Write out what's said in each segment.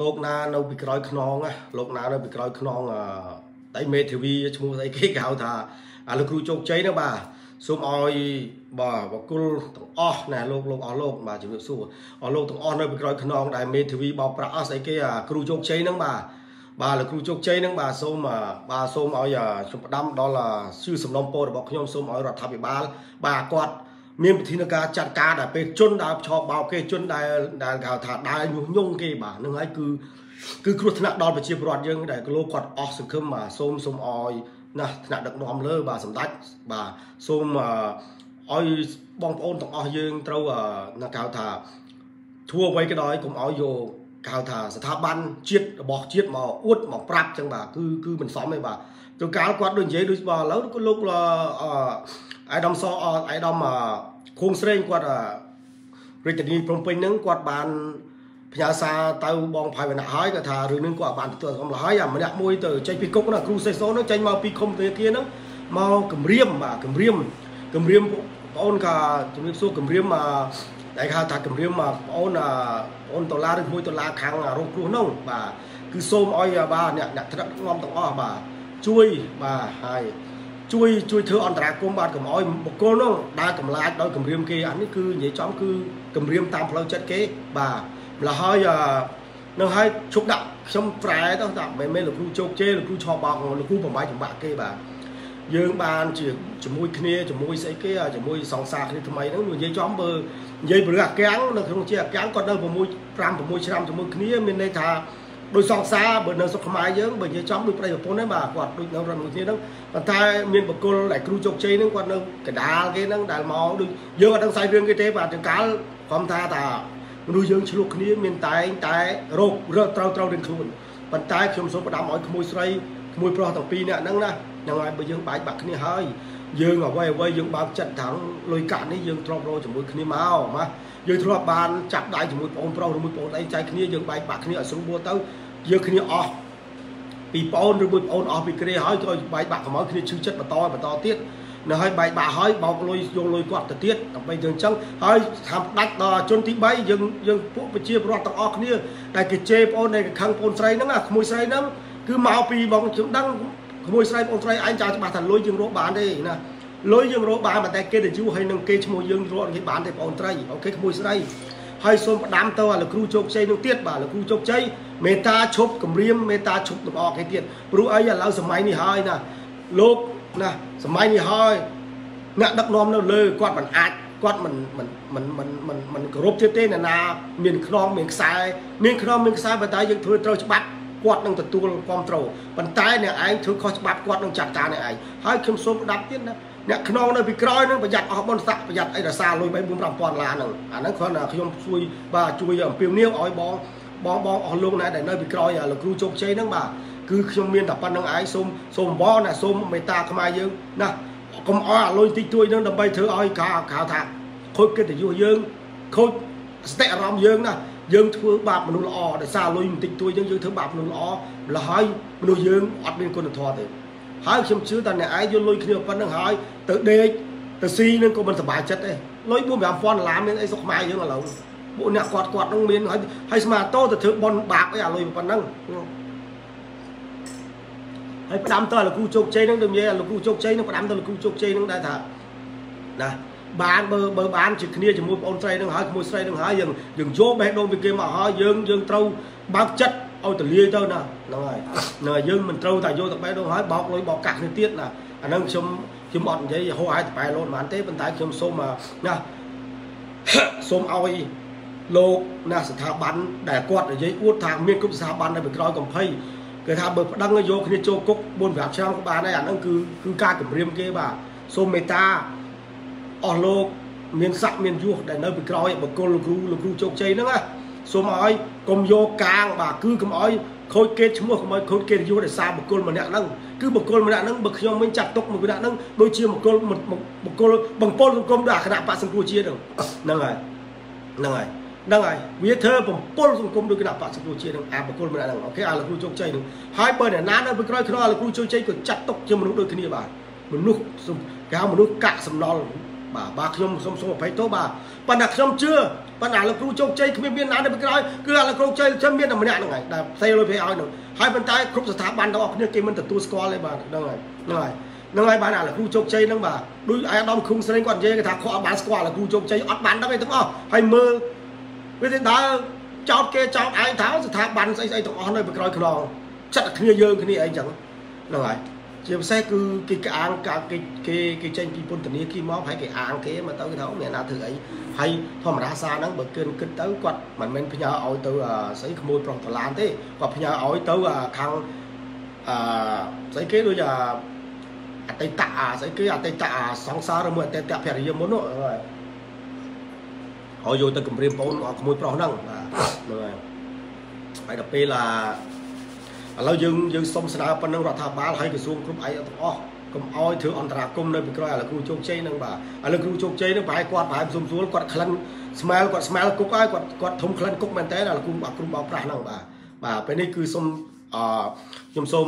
លោកណានៅពីក្រោយខ្នងលោកណានៅពីក្រោយខ្នងដៃមេធាវីឈ្មោះស្អីគេគេហៅថាអាលោកគ្រូជោគជ័យហ្នឹងបាទសូមឲ្យបាទបកុលទាំងអស់ណាលោកលោកអស់លោកបាទជំរាបសួរអស់លោកទាំងអស់នៅពីក្រោយខ្នងដែលមេធាវីបោកប្រាក់អស់ស្អីគេអាគ្រូជោគជ័យហ្នឹងបាទបាទលោកគ្រូជោគជ័យហ្នឹងបាទសូមបាទសូមឲ្យខ្ញុំផ្ដាំដល់ជឿសំណុំពររបស់ខ្ញុំសូមឲ្យរដ្ឋាភិបាលបាទគាត់ មានវិធានការចាត់ការដែលពេលជន់ដើរឆោបបោកគេជន់ដែលដែលគេថាដើរញុះញង់គេបាទនឹងហើយគឺគឺគ្រោះថ្នាក់ដល់ប្រជាពលរដ្ឋយើងដែលលោកគាត់អស់សង្ឃឹមបាទសូមសូមអោយណាថ្នាក់ដឹកនាំលើបាទសម្ដេចបាទសូមឲ្យបងប្អូនទាំងអស់យើងត្រូវណាគេហៅថាធ្វើអ្វីក៏ដោយកុំឲ្យយកគេហៅថាស្ថាប័នជាតិរបស់ជាតិមកអួតមកប្រាប់ចឹងបាទគឺគឺមិនសមទេបាទទៅកាលគាត់ដូចនិយាយដូចបើឥឡូវក៏លោកអាយដាមសអាយដាម ខួងស្រេងគាត់រាជធានីភ្នំពេញហ្នឹងគាត់បានផ្ញើសារទៅបងផៃវណ្ណៈហើយគាត់ថារឿងហ្នឹងគាត់បានទទួលស្គាល់ហើយអាម្នាក់មួយទៅចេញពីគុកណាគ្រូសេសូហ្នឹងចេញមកពីឃុំធនាគារហ្នឹងមកគម្រាមបាទគម្រាមគម្រាមបងអូនក៏ជំរាបសួរគម្រាមតែគេហៅថាគម្រាមបងអូនបងអូនដុល្លារឬ1ដុល្លារខាងរងគ្រោះហ្នឹងបាទគឺសូមឲ្យបាទអ្នកអ្នកថ្នាក់ដឹកនាំទាំងអស់បាទជួយបាទហើយ ជួយជួយធ្វើអន្តរាគមបាទកុំឲ្យបុគ្គលនោះដើរកម្លាចដោយគម្រាមគេអានេះគឺនិយាយចំគឺគម្រាមតាមផ្លូវចិត្តគេបាទម្ល៉េះហើយនឹងឲ្យជប់ដាក់ខ្ញុំប្រែទៅថាមិនមែនលោកគ្រូជោគជ័យលោកគ្រូឆោបបោកលោកគ្រូបំបាយចម្បាក់គេបាទយើងបានជាជាមួយគ្នាជាមួយស្អីគេជាមួយសង្សារគ្នាថ្មីហ្នឹងនិយាយចំបើនិយាយព្រឹកអាកាំងនៅក្នុងជាអាកាំងគាត់នៅ6 5 6ឆ្នាំជាមួយគ្នាមានន័យថា ដោយសង្សារបើនៅស្រុកខ្មែរយើងបើនិយាយចំដូចប្តីប្រពន្ធហ្នឹងបាទគាត់ដូចនៅរត់មួយគ្នាហ្នឹងប៉ុន្តែមានបកគលដែលគ្រូជោគជ័យហ្នឹងគាត់នៅកដាលគេហ្នឹងដែលមកដូចយើងអត់ដឹងស្អីរឿងគេទេបាទចង្កាលខ្ញុំថាថាមនុស្សយើងឆ្លោះគ្នាមានតែងតែរោគរើត្រូវត្រូវរៀងខ្លួនប៉ុន្តែខ្ញុំសូមផ្ដាំឲ្យក្មួយស្រីក្មួយប្រុសទាំងពីរនាក់ហ្នឹងណាហ្នឹងហើយបើយើងបែកបាក់គ្នាហើយយើងអ្វីអ្វីយើងបើកចិត្តថាងលុយកាក់នេះយើងទ្របរជាមួយគ្នាមកណាយើងធ្លាប់បានចាប់ដៃជាមួយបងប្រុសឬមួយបងអីចែកគ្នាយើងបែកបាក់គ្នាឲ្យស្រួលទៅ យើងគ្នាអស់ពីបងឬមួយបងអស់ពីគ្រាហើយក៏បែកបាក់កម្អល់គ្នាឈឺចិត្តបន្តបន្តទៀតនៅហើយបែកបាក់ហើយបោកលុយយកលុយគាត់ទៅទៀតដើម្បីយើងអញ្ចឹងហើយថាដាច់ដល់ជនទី3យើងយើងពួកប្រជាពលរដ្ឋទាំងអស់គ្នាដែលគេជេរបងដែលខឹងបងស្រីហ្នឹងក្មួយស្រីហ្នឹងគឺមកពីបងខ្ញុំដឹងក្មួយស្រីបងស្រីឯងចោលច្បាស់ថាលុយយើងរកបានទេណាលុយយើងរកបានប៉ុន្តែគេទៅយូរហើយនឹងគេឈ្មោះយើងរកគេបានទេបងស្រីអូខេក្មួយស្រីហើយសូមផ្ដាំទៅលោកគ្រូជោគជ័យនោះទៀតបាទលោកគ្រូជោគជ័យ មេតាឈប់គម្រាមមេតាឈប់តំអកគេទៀតព្រោះអីឥឡូវសម័យនេះហើយណាលោកណាសម័យនេះហើយអ្នកដឹកនាំនៅលើគាត់មិនអាចគាត់មិនមិនមិនមិនមិនមិនគោរពទៀតទេអ្នកណាមានខ្នងមានខ្សែមានខ្នងមានខ្សែបើតែយើងធ្វើត្រូវច្បាប់គាត់នឹងទទួលគ្រប់គ្រងប៉ុន្តែអ្នកឯងធ្វើខុសច្បាប់គាត់នឹងចាត់ការអ្នកឯងហើយខ្ញុំសូមផ្ដាប់ទៀតណាអ្នកខ្នងនៅពីក្រោយនឹងប្រយ័ត្នអស់បុណ្យស័ក្តិប្រយ័ត្នអីរសារលុយ3 4 5000ឡានហ្នឹងអាហ្នឹងគ្រាន់តែខ្ញុំជួយបាទជួយអំពាវនាវឲ្យបង បងបងអស់លោកណាដែលនៅពីក្រោយលោកគ្រូជោគជ័យហ្នឹងបាទគឺខ្ញុំមានតែប៉ុណ្្នឹងឯងសូមសូមបងណាសូមមេត្តាខ្មែរយើងណាកុំអស់អាលុយតិចតួចហ្នឹងដើម្បីធ្វើឲ្យការហៅថាខូចកិត្តិយសយើងខូចស្តិអារម្មណ៍យើងណាយើងធ្វើបាបមនុស្សល្អដោយសារលុយបន្តិចតួចយើងយើងធ្វើបាបមនុស្សល្អម្ល៉េះហើយមនុស្សយើងអត់មានគុណធម៌ទេហើយខ្ញុំជឿថាអ្នកឯងយកលុយគ្នាប៉ុណ្្នឹងហើយទៅដេកទៅស៊ីនឹងក៏មិនសប្បាយចិត្តទេលុយ4 5000ដុល្លារមានអីសុខខ្មែរយើងឥឡូវ ពួកអ្នកគាត់គាត់នឹងមានហើយហើយស្មាតោទៅធ្វើបនបាបអីអាលុយប៉ុណ្ណឹងហើយផ្ដាំទៅលោកគ្រូជោគជ័យនឹងដូចនិយាយលោកគ្រូជោគជ័យនឹងផ្ដាំទៅលោកគ្រូជោគជ័យនឹងដែរថាណាបានបើបើបានជាគ្នាជាមួយបងស្រីនឹងហើយជាមួយស្រីនឹងហើយយើងយើងយកបេះដូងពីគេមកហើយយើងយើងត្រូវបើកចិត្តឲ្យទលាយទៅណាហ្នឹងហើយហ្នឹងហើយយើងមិនត្រូវតែយកទៅបេះដូងហើយបោកលុយបោកកាក់គ្នាទៀតណាអាហ្នឹងខ្ញុំខ្ញុំអត់និយាយហៅឲ្យតែបែរលោតមិនទេប៉ុន្តែខ្ញុំសូមណាសូមឲ្យ លោកណាស្ថាប័នដែលគាត់និយាយអួតថាមានគ្រប់ស្ថាប័ននៅពីក្រោយកំភៃគេថាបើប្តឹងយកគ្នាចូលគុក4 5ឆ្នាំក៏បានដែរអាហ្នឹងគឺគឺការគម្រាមគេបាទសូមមេត្តាអស់លោកមានស័កមានយុះដែលនៅពីក្រោយបកគលលោកគ្រូលោកគ្រូជោគជ័យហ្នឹងណាសូមឲ្យកុំយកកាងបាទគឺកុំឲ្យខូចគេឈ្មោះកុំឲ្យខូចគេយុះដោយសារបកគលម្នាក់ហ្នឹងគឺបកគលម្នាក់ហ្នឹងបើខ្ញុំវិញចាត់ទុកម្នាក់ហ្នឹងដូចជាបកគលបកគលបង្ពលសង្គមដល់គណៈបកសង្គ្រោះជាតិហ្នឹងហើយហ្នឹងហើយ ហ្នឹងហើយវាធ្វើបំពល់សង្គមដោយគណៈបកសង្គ្រោះជាតិនឹងអាបកុលម្នាក់ហ្នឹងអូខេអាលោកគ្រូជោគជ័យនឹងហើយបើអ្នកណានៅពីក្រោយក្រោយលោកគ្រូជោគជ័យក៏ចាត់ទុកជាមនុស្សដូចគ្នាបាទមនុស្សគេហៅមនុស្សកាក់សំណល់បាទបាទខ្ញុំសូមសូមអភ័យទោសបាទប៉ុន្តែខ្ញុំជឿប៉ុន្តែលោកគ្រូជោគជ័យគ្មានមានណានៅពីក្រោយគឺលោកគ្រូជ័យខ្ញុំមានតែម្នាក់ហ្នឹងហើយដែលផ្សេងលុយឲ្យហ្នឹងហើយប៉ុន្តែគ្រប់ស្ថាប័នទាំងអស់គ្នាគេមិនទទួលស្គាល់ទេបាទហ្នឹងហើយហ្នឹងហើយហ្នឹងហើយបានអាលោកគ្រូជោគជ័យហ្នឹងបាទដូចអាយដាមឃុំស្រីគាត់និយាយគេថាខកអត់បានស្គាល់លោកគ្រូជោគជ័យអត់បានដឹងទេទាំងអស់ហើយមើល វាទៅដើរចោតគេចោតឯងថាស្ថាប័នស្អីស្អីទាំងអស់នៅពីក្រោយខ្នងចិត្តតែគ្នាយើងគ្នាអីចឹងហ្នឹងហើយជាពិសេសគឺគេក្អាងកាគេគេគេចេញពីពន្ធនាគារមកហើយគេអាងគេមកទៅគេថាមានណាធ្វើអីហើយធម្មតាសារហ្នឹងបើគិតគិតទៅគាត់មិនមែនផ្ញើឲ្យទៅស្អីក្មួយប្រុសតឡានទេគាត់ផ្ញើឲ្យទៅខាងអឺស្អីគេដូចអតីតអាស្អីគេអតីតអាសង្សារឬមួយអតីតភរិយាមុននោះ ហើយយកទៅគម្រាមបងក្មួយប្រុសហ្នឹងបាទហ្នឹងហើយហើយដល់ពេលអាឥឡូវយើងយើងសុំស្នើប៉ុណ្ណឹងរដ្ឋាភិបាលហើយក្រសួងគ្រប់ឯកទាំងអស់កុំអោយធ្វើអន្តរាគមនៅពីក្រោយឥឡូវគ្រូជោគជ័យហ្នឹងបាទឥឡូវគ្រូជោគជ័យហ្នឹងប្រហែលគាត់ប្រហែលសុំស្រួលគាត់ក្លិនស្មែលគាត់ស្មែលគុកហើយគាត់គាត់ធំក្លិនគុកមែនតើឥឡូវគ្រូបាក់គ្រូបោកប្រាស់ហ្នឹងបាទបាទពេលនេះគឺសុំអខ្ញុំសូម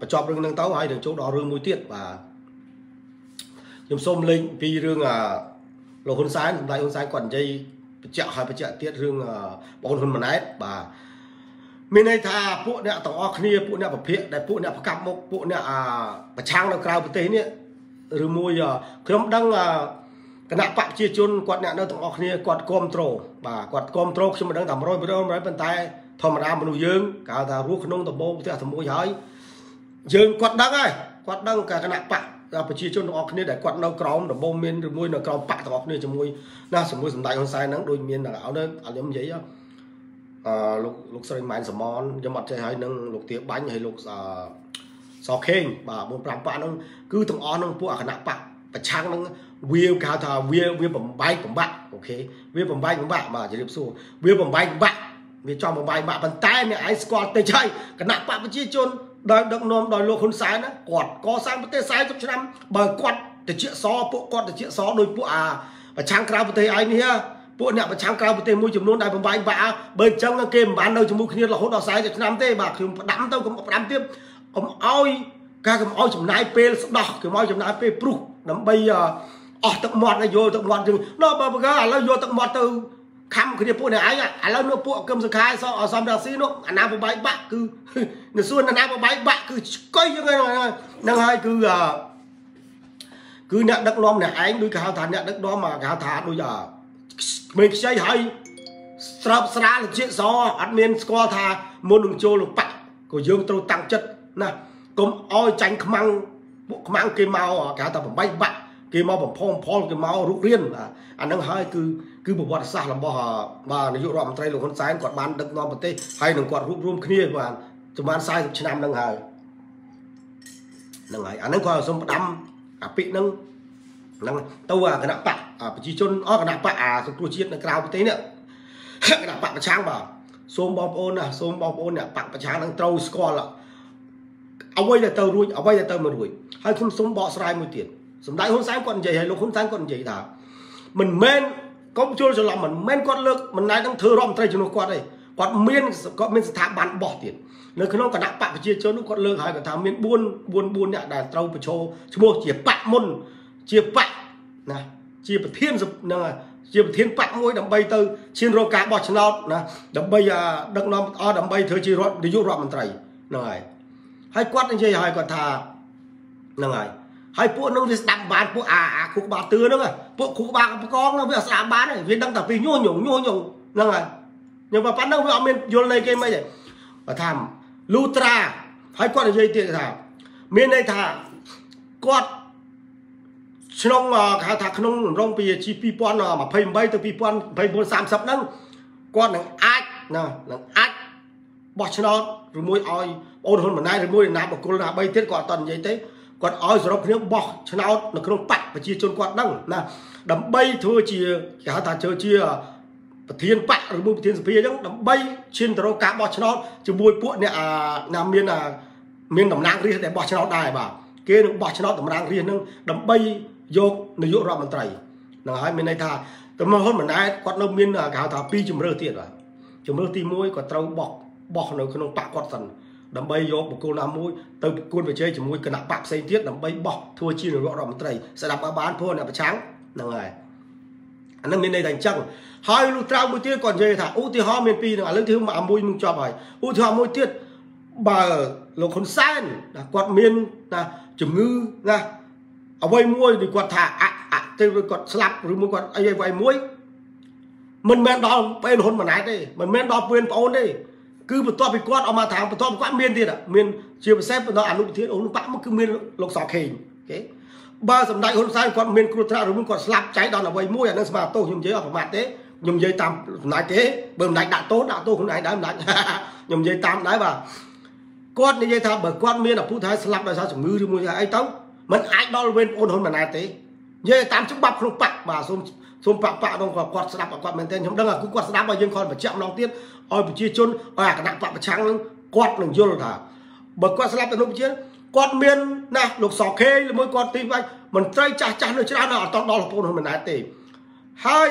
បញ្ចប់រឿងហ្នឹងទៅហើយនឹងចូលដល់រឿងមួយទៀតបាទខ្ញុំសូមលេងពីរឿង លោកហ៊ុនសែនសម្ដេចហ៊ុនសែនគាត់និយាយបញ្ជាក់ហើយបញ្ជាក់ទៀតរឿងបងហ៊ុនម៉ាណែតបាទមានន័យថាពួកអ្នកទាំងអស់គ្នាពួកអ្នកប្រភេទដែលពួកអ្នកប្រកាប់មុខពួកអ្នកអាប្រឆាំងនៅក្រៅប្រទេសនេះឬមួយខ្ញុំដឹងគណៈបកប្រជាជនគាត់អ្នកនៅទាំងអស់គ្នាគាត់គ្រប់គ្រងបាទគាត់គ្រប់គ្រងខ្ញុំមិនដឹងថា100%ប៉ុន្តែធម្មតាមនុស្សយើងគេហៅថារស់ក្នុងដំបូងផ្ទះតែមួយហើយយើងគាត់ដឹងហើយគាត់ដឹងកាគណៈបក ប្រជាជនទាំងអស់គ្នាដែលគាត់នៅក្រោមដំបូងមានឬមួយនៅក្រោមបកទាំងអស់គ្នាជាមួយណាជាមួយសម្ដេចហ៊ុនសែនហ្នឹងដូចមានឲ្យនៅខ្ញុំនិយាយអឺលោកលោកស្រីម៉ែនសមនខ្ញុំអត់ចេះហើយនឹងលោកទាបាញ់ហើយលោកអឺសខេងបាទ4 5ប៉ហ្នឹងគឺទាំងអស់ហ្នឹងពួកអគណៈបកប្រឆាំងហ្នឹងវាគេហៅថាវាវាបំបែកបំបាក់អូខេវាបំបែកបំបាក់បាទជម្រាបសួរវាបំបែកបំបាក់វាចំបំបែកបំបាក់ប៉ុន្តែអ្នកឯងស្គាល់តិចហើយគណៈបកប្រជាជន ដោយដឹកនាំដោយលោកហ៊ុនសែនណាគាត់កសាងប្រទេស40ឆ្នាំបើគាត់តិចសពួកគាត់តិចសដោយពួកអាប្រឆាំងក្រៅប្រទេសឯងនេះពួកអ្នកប្រឆាំងក្រៅប្រទេសមួយចំនួនដែលបំបែកបាក់បើអញ្ចឹងគេមិនបាននៅជាមួយគ្នារហូតដល់40ឆ្នាំទេបាទខ្ញុំផ្ដាំទៅកុំផ្ដាំទៀតកុំអោយការកុំអោយចំណាយពេលស្ដោះកុំអោយចំណាយពេលព្រុសដើម្បីអស់ទឹកមាត់ឲ្យយកទឹកមាត់យើងដល់បើបើឥឡូវយកទឹកមាត់ទៅ ខំគ្នាពួកអ្នកឯងឥឡូវនោះពួកកឹមសខាយសសំរាស៊ីនោះអាណាបបាយបាក់គឺនៅសួនអាណាបបាយបាក់គឺស្កុយហ្នឹងហ្នឹងហើយគឺគឺអ្នកដឹកនាំអ្នកឯងដូចគេហៅថាអ្នកដឹកនាំគេហៅថាដូចក្មេងខ្ចីហើយស្របស្រាលជាសអត់មានស្គាល់ថាមុននឹងចូលនឹងបាក់ក៏យើងត្រូវតាំងចិត្តណាកុំអោយចាញ់ខ្មាំងពួកខ្មាំងគេមកគេហៅថាបំបីបាក់ គេមកបំផុងផលគេមករុករៀនអាហ្នឹងហើយគឺគឺប្រវត្តិសាស្ត្ររបស់បាទនាយករដ្ឋមន្ត្រីលោកហ៊ុនសែនគាត់បានដឹកនាំប្រទេសហើយនឹងគាត់រួបរวมគ្នាបាទប្រហែល40ឆ្នាំហ្នឹងហើយហ្នឹងហើយអាហ្នឹងគាត់សុំផ្ដាំអាពិហ្នឹងហ្នឹងទៅអាគណៈបកប្រជាជនអគណៈបកអាសង្គ្រោះជាតិនៅក្រៅប្រទេសនេះគណៈបកប្រឆាំងបាទសូមបងប្អូនណាសូមបងប្អូនអ្នកបកប្រឆាំងនឹងត្រូវស្គាល់អ្វីដែលទៅរួចអ្វីដែលទៅមិនរួចហើយខ្ញុំសូមបកស្រាយមួយទៀត សម្ដេចហ៊ុនសែនគាត់និយាយហើយលោកហ៊ុនសែនគាត់និយាយថាមិនមែនកុំជួលច្រឡំមិនមែនគាត់លើកមិនណែនឹងធ្វើរដ្ឋមន្ត្រីជំនួសគាត់ទេគាត់មានគាត់មានស្ថាប័នបោះទៀតនៅក្នុងគណៈបកប្រជាជននោះគាត់លើកហើយគាត់ថាមាន4 4 4អ្នកដែលត្រូវប្រឈមឈ្មោះជាបកមុនជាបកណាជាប្រធាននឹងជាប្រធានបកមួយដើម្បីទៅឈានរកការបោះឆ្នោតណាដើម្បីដឹកនាំអស់ដើម្បីធ្វើជារដ្ឋនាយករដ្ឋមន្ត្រីហ្នឹងហើយហើយគាត់និយាយឲ្យគាត់ថាហ្នឹងហើយ ហើយពួកនឹងវាស្ដាប់បានពួកអាអាគ្រូក្បាលទឿហ្នឹងពួកគ្រូក្បាលបកងហ្នឹងវាស្ដាប់បានវាដឹងតែពីញុះញងញុះញងហ្នឹងហើយ nhưng mà ប៉ុណ្ណឹងវាអត់មានយល់ន័យគេមិនទេបើថាលូត្រាហើយគាត់និយាយទៀតថាមានន័យថាគាត់ក្នុងគេហៅថាក្នុងរងពីជី2028ទៅ2029 30ហ្នឹងគាត់នឹងអាចណានឹងអាចបោះឆ្នោតឬមួយឲ្យបងហ៊ុនម៉ាណែតឬមួយណាបកុលណា3ទៀតគាត់អត់តនិយាយទេ គាត់ឲ្យសរុបគ្នាបោះឆ្នោតនៅក្នុងបកប្រជាជនគាត់ដឹងណាដើម្បីធ្វើជាគេហៅថាធ្វើជាប្រធានបកឬមួយប្រធានសភាអញ្ចឹងដើម្បីឈានទៅរកការបោះឆ្នោតជាមួយពួកអ្នកណាមានមានតំណាងរាស្ត្រដែលបោះឆ្នោតដែរបាទគេនឹងបោះឆ្នោតតំណាងរាស្ត្រនឹងដើម្បីយកនាយករដ្ឋមន្ត្រីហ្នឹងហើយមានន័យថាតំណហ៊ុនម៉ាណែតគាត់នៅមានគេហៅថាពីរជំរឿទៀតបាទជំរឿទី1គាត់ត្រូវបោះបោះនៅក្នុងបកគាត់សិន ដើម្បីយកបុគ្គលណាមួយទៅប្រគួតប្រជែងជាមួយគណៈបកផ្សេងទៀតដើម្បីបោះធ្វើជានាយករដ្ឋមន្ត្រីស្ដាប់បានព្រោះអ្នកប្រឆាំងហ្នឹងហើយអានឹងមានន័យថាអញ្ចឹងហើយលុះត្រាវមួយទៀតគាត់និយាយថាឧទាហរណ៍មានពីរនឹងឥឡូវទីមួយនឹងចប់ហើយឧទាហរណ៍មួយទៀតបើលោកហ៊ុនសែនគាត់មានណាជំងឺណាអ្វីមួយឬគាត់ថាអអទៅឬគាត់ស្លាប់ឬមួយគាត់អីអ្វីមួយមិនមែនដល់ពេលហ៊ុនម៉ាណែតទេមិនមែនដល់ពេលប្អូនទេ គឺបន្ទាប់ពីគាត់អស់មកថាបន្ទាប់ពីគាត់មានទៀតមានជាពិសេសដល់អនុប្រធានហ៊ុនប៉ាក់មកគឺមានលោកសខេងអូខេបើសម្ដេចហ៊ុនសែនគាត់មានគ្រោះថ្នាក់ឬមិនគាត់ស្លាប់ចៃដល់អ្វីមួយអានឹងស្មារតីខ្ញុំនិយាយអត់ប្រមាថទេខ្ញុំនិយាយតាមសម្ដេចទេបើសម្ដេចដាក់ទោសដាក់ទោសខ្លួនឯងដែរសម្ដេចខ្ញុំនិយាយតាមដែរបាទគាត់និយាយថាបើគាត់មានអពុថែស្លាប់ដោយសារជំងឺឬមួយអីទៅมันអាចដល់វេនបងប្អូនហ៊ុនម៉ាណែតទេនិយាយតាមច្បាប់ក្នុងប៉ាក់បាទសូម សូមបាក់បាក់ដល់គាត់ស្ដាប់គាត់មែនទែនខ្ញុំដឹងថាគឺគាត់ស្ដាប់ឲ្យយើងគាត់បញ្ជាក់ម្ដងទៀតឲ្យប្រជាជនឲ្យអាគណៈបកប្រឆាំងនឹងគាត់នឹងយល់ថាបើគាត់ស្លាប់ទៅនោះប្រជាគាត់មានណាលោកសខេឬមួយគាត់ទីវាយមន្ត្រីចាស់ចាស់នៅច្រើនអត់ដល់ដល់ប្រពន្ធហ៊ុនម៉ាណែតទេហើយ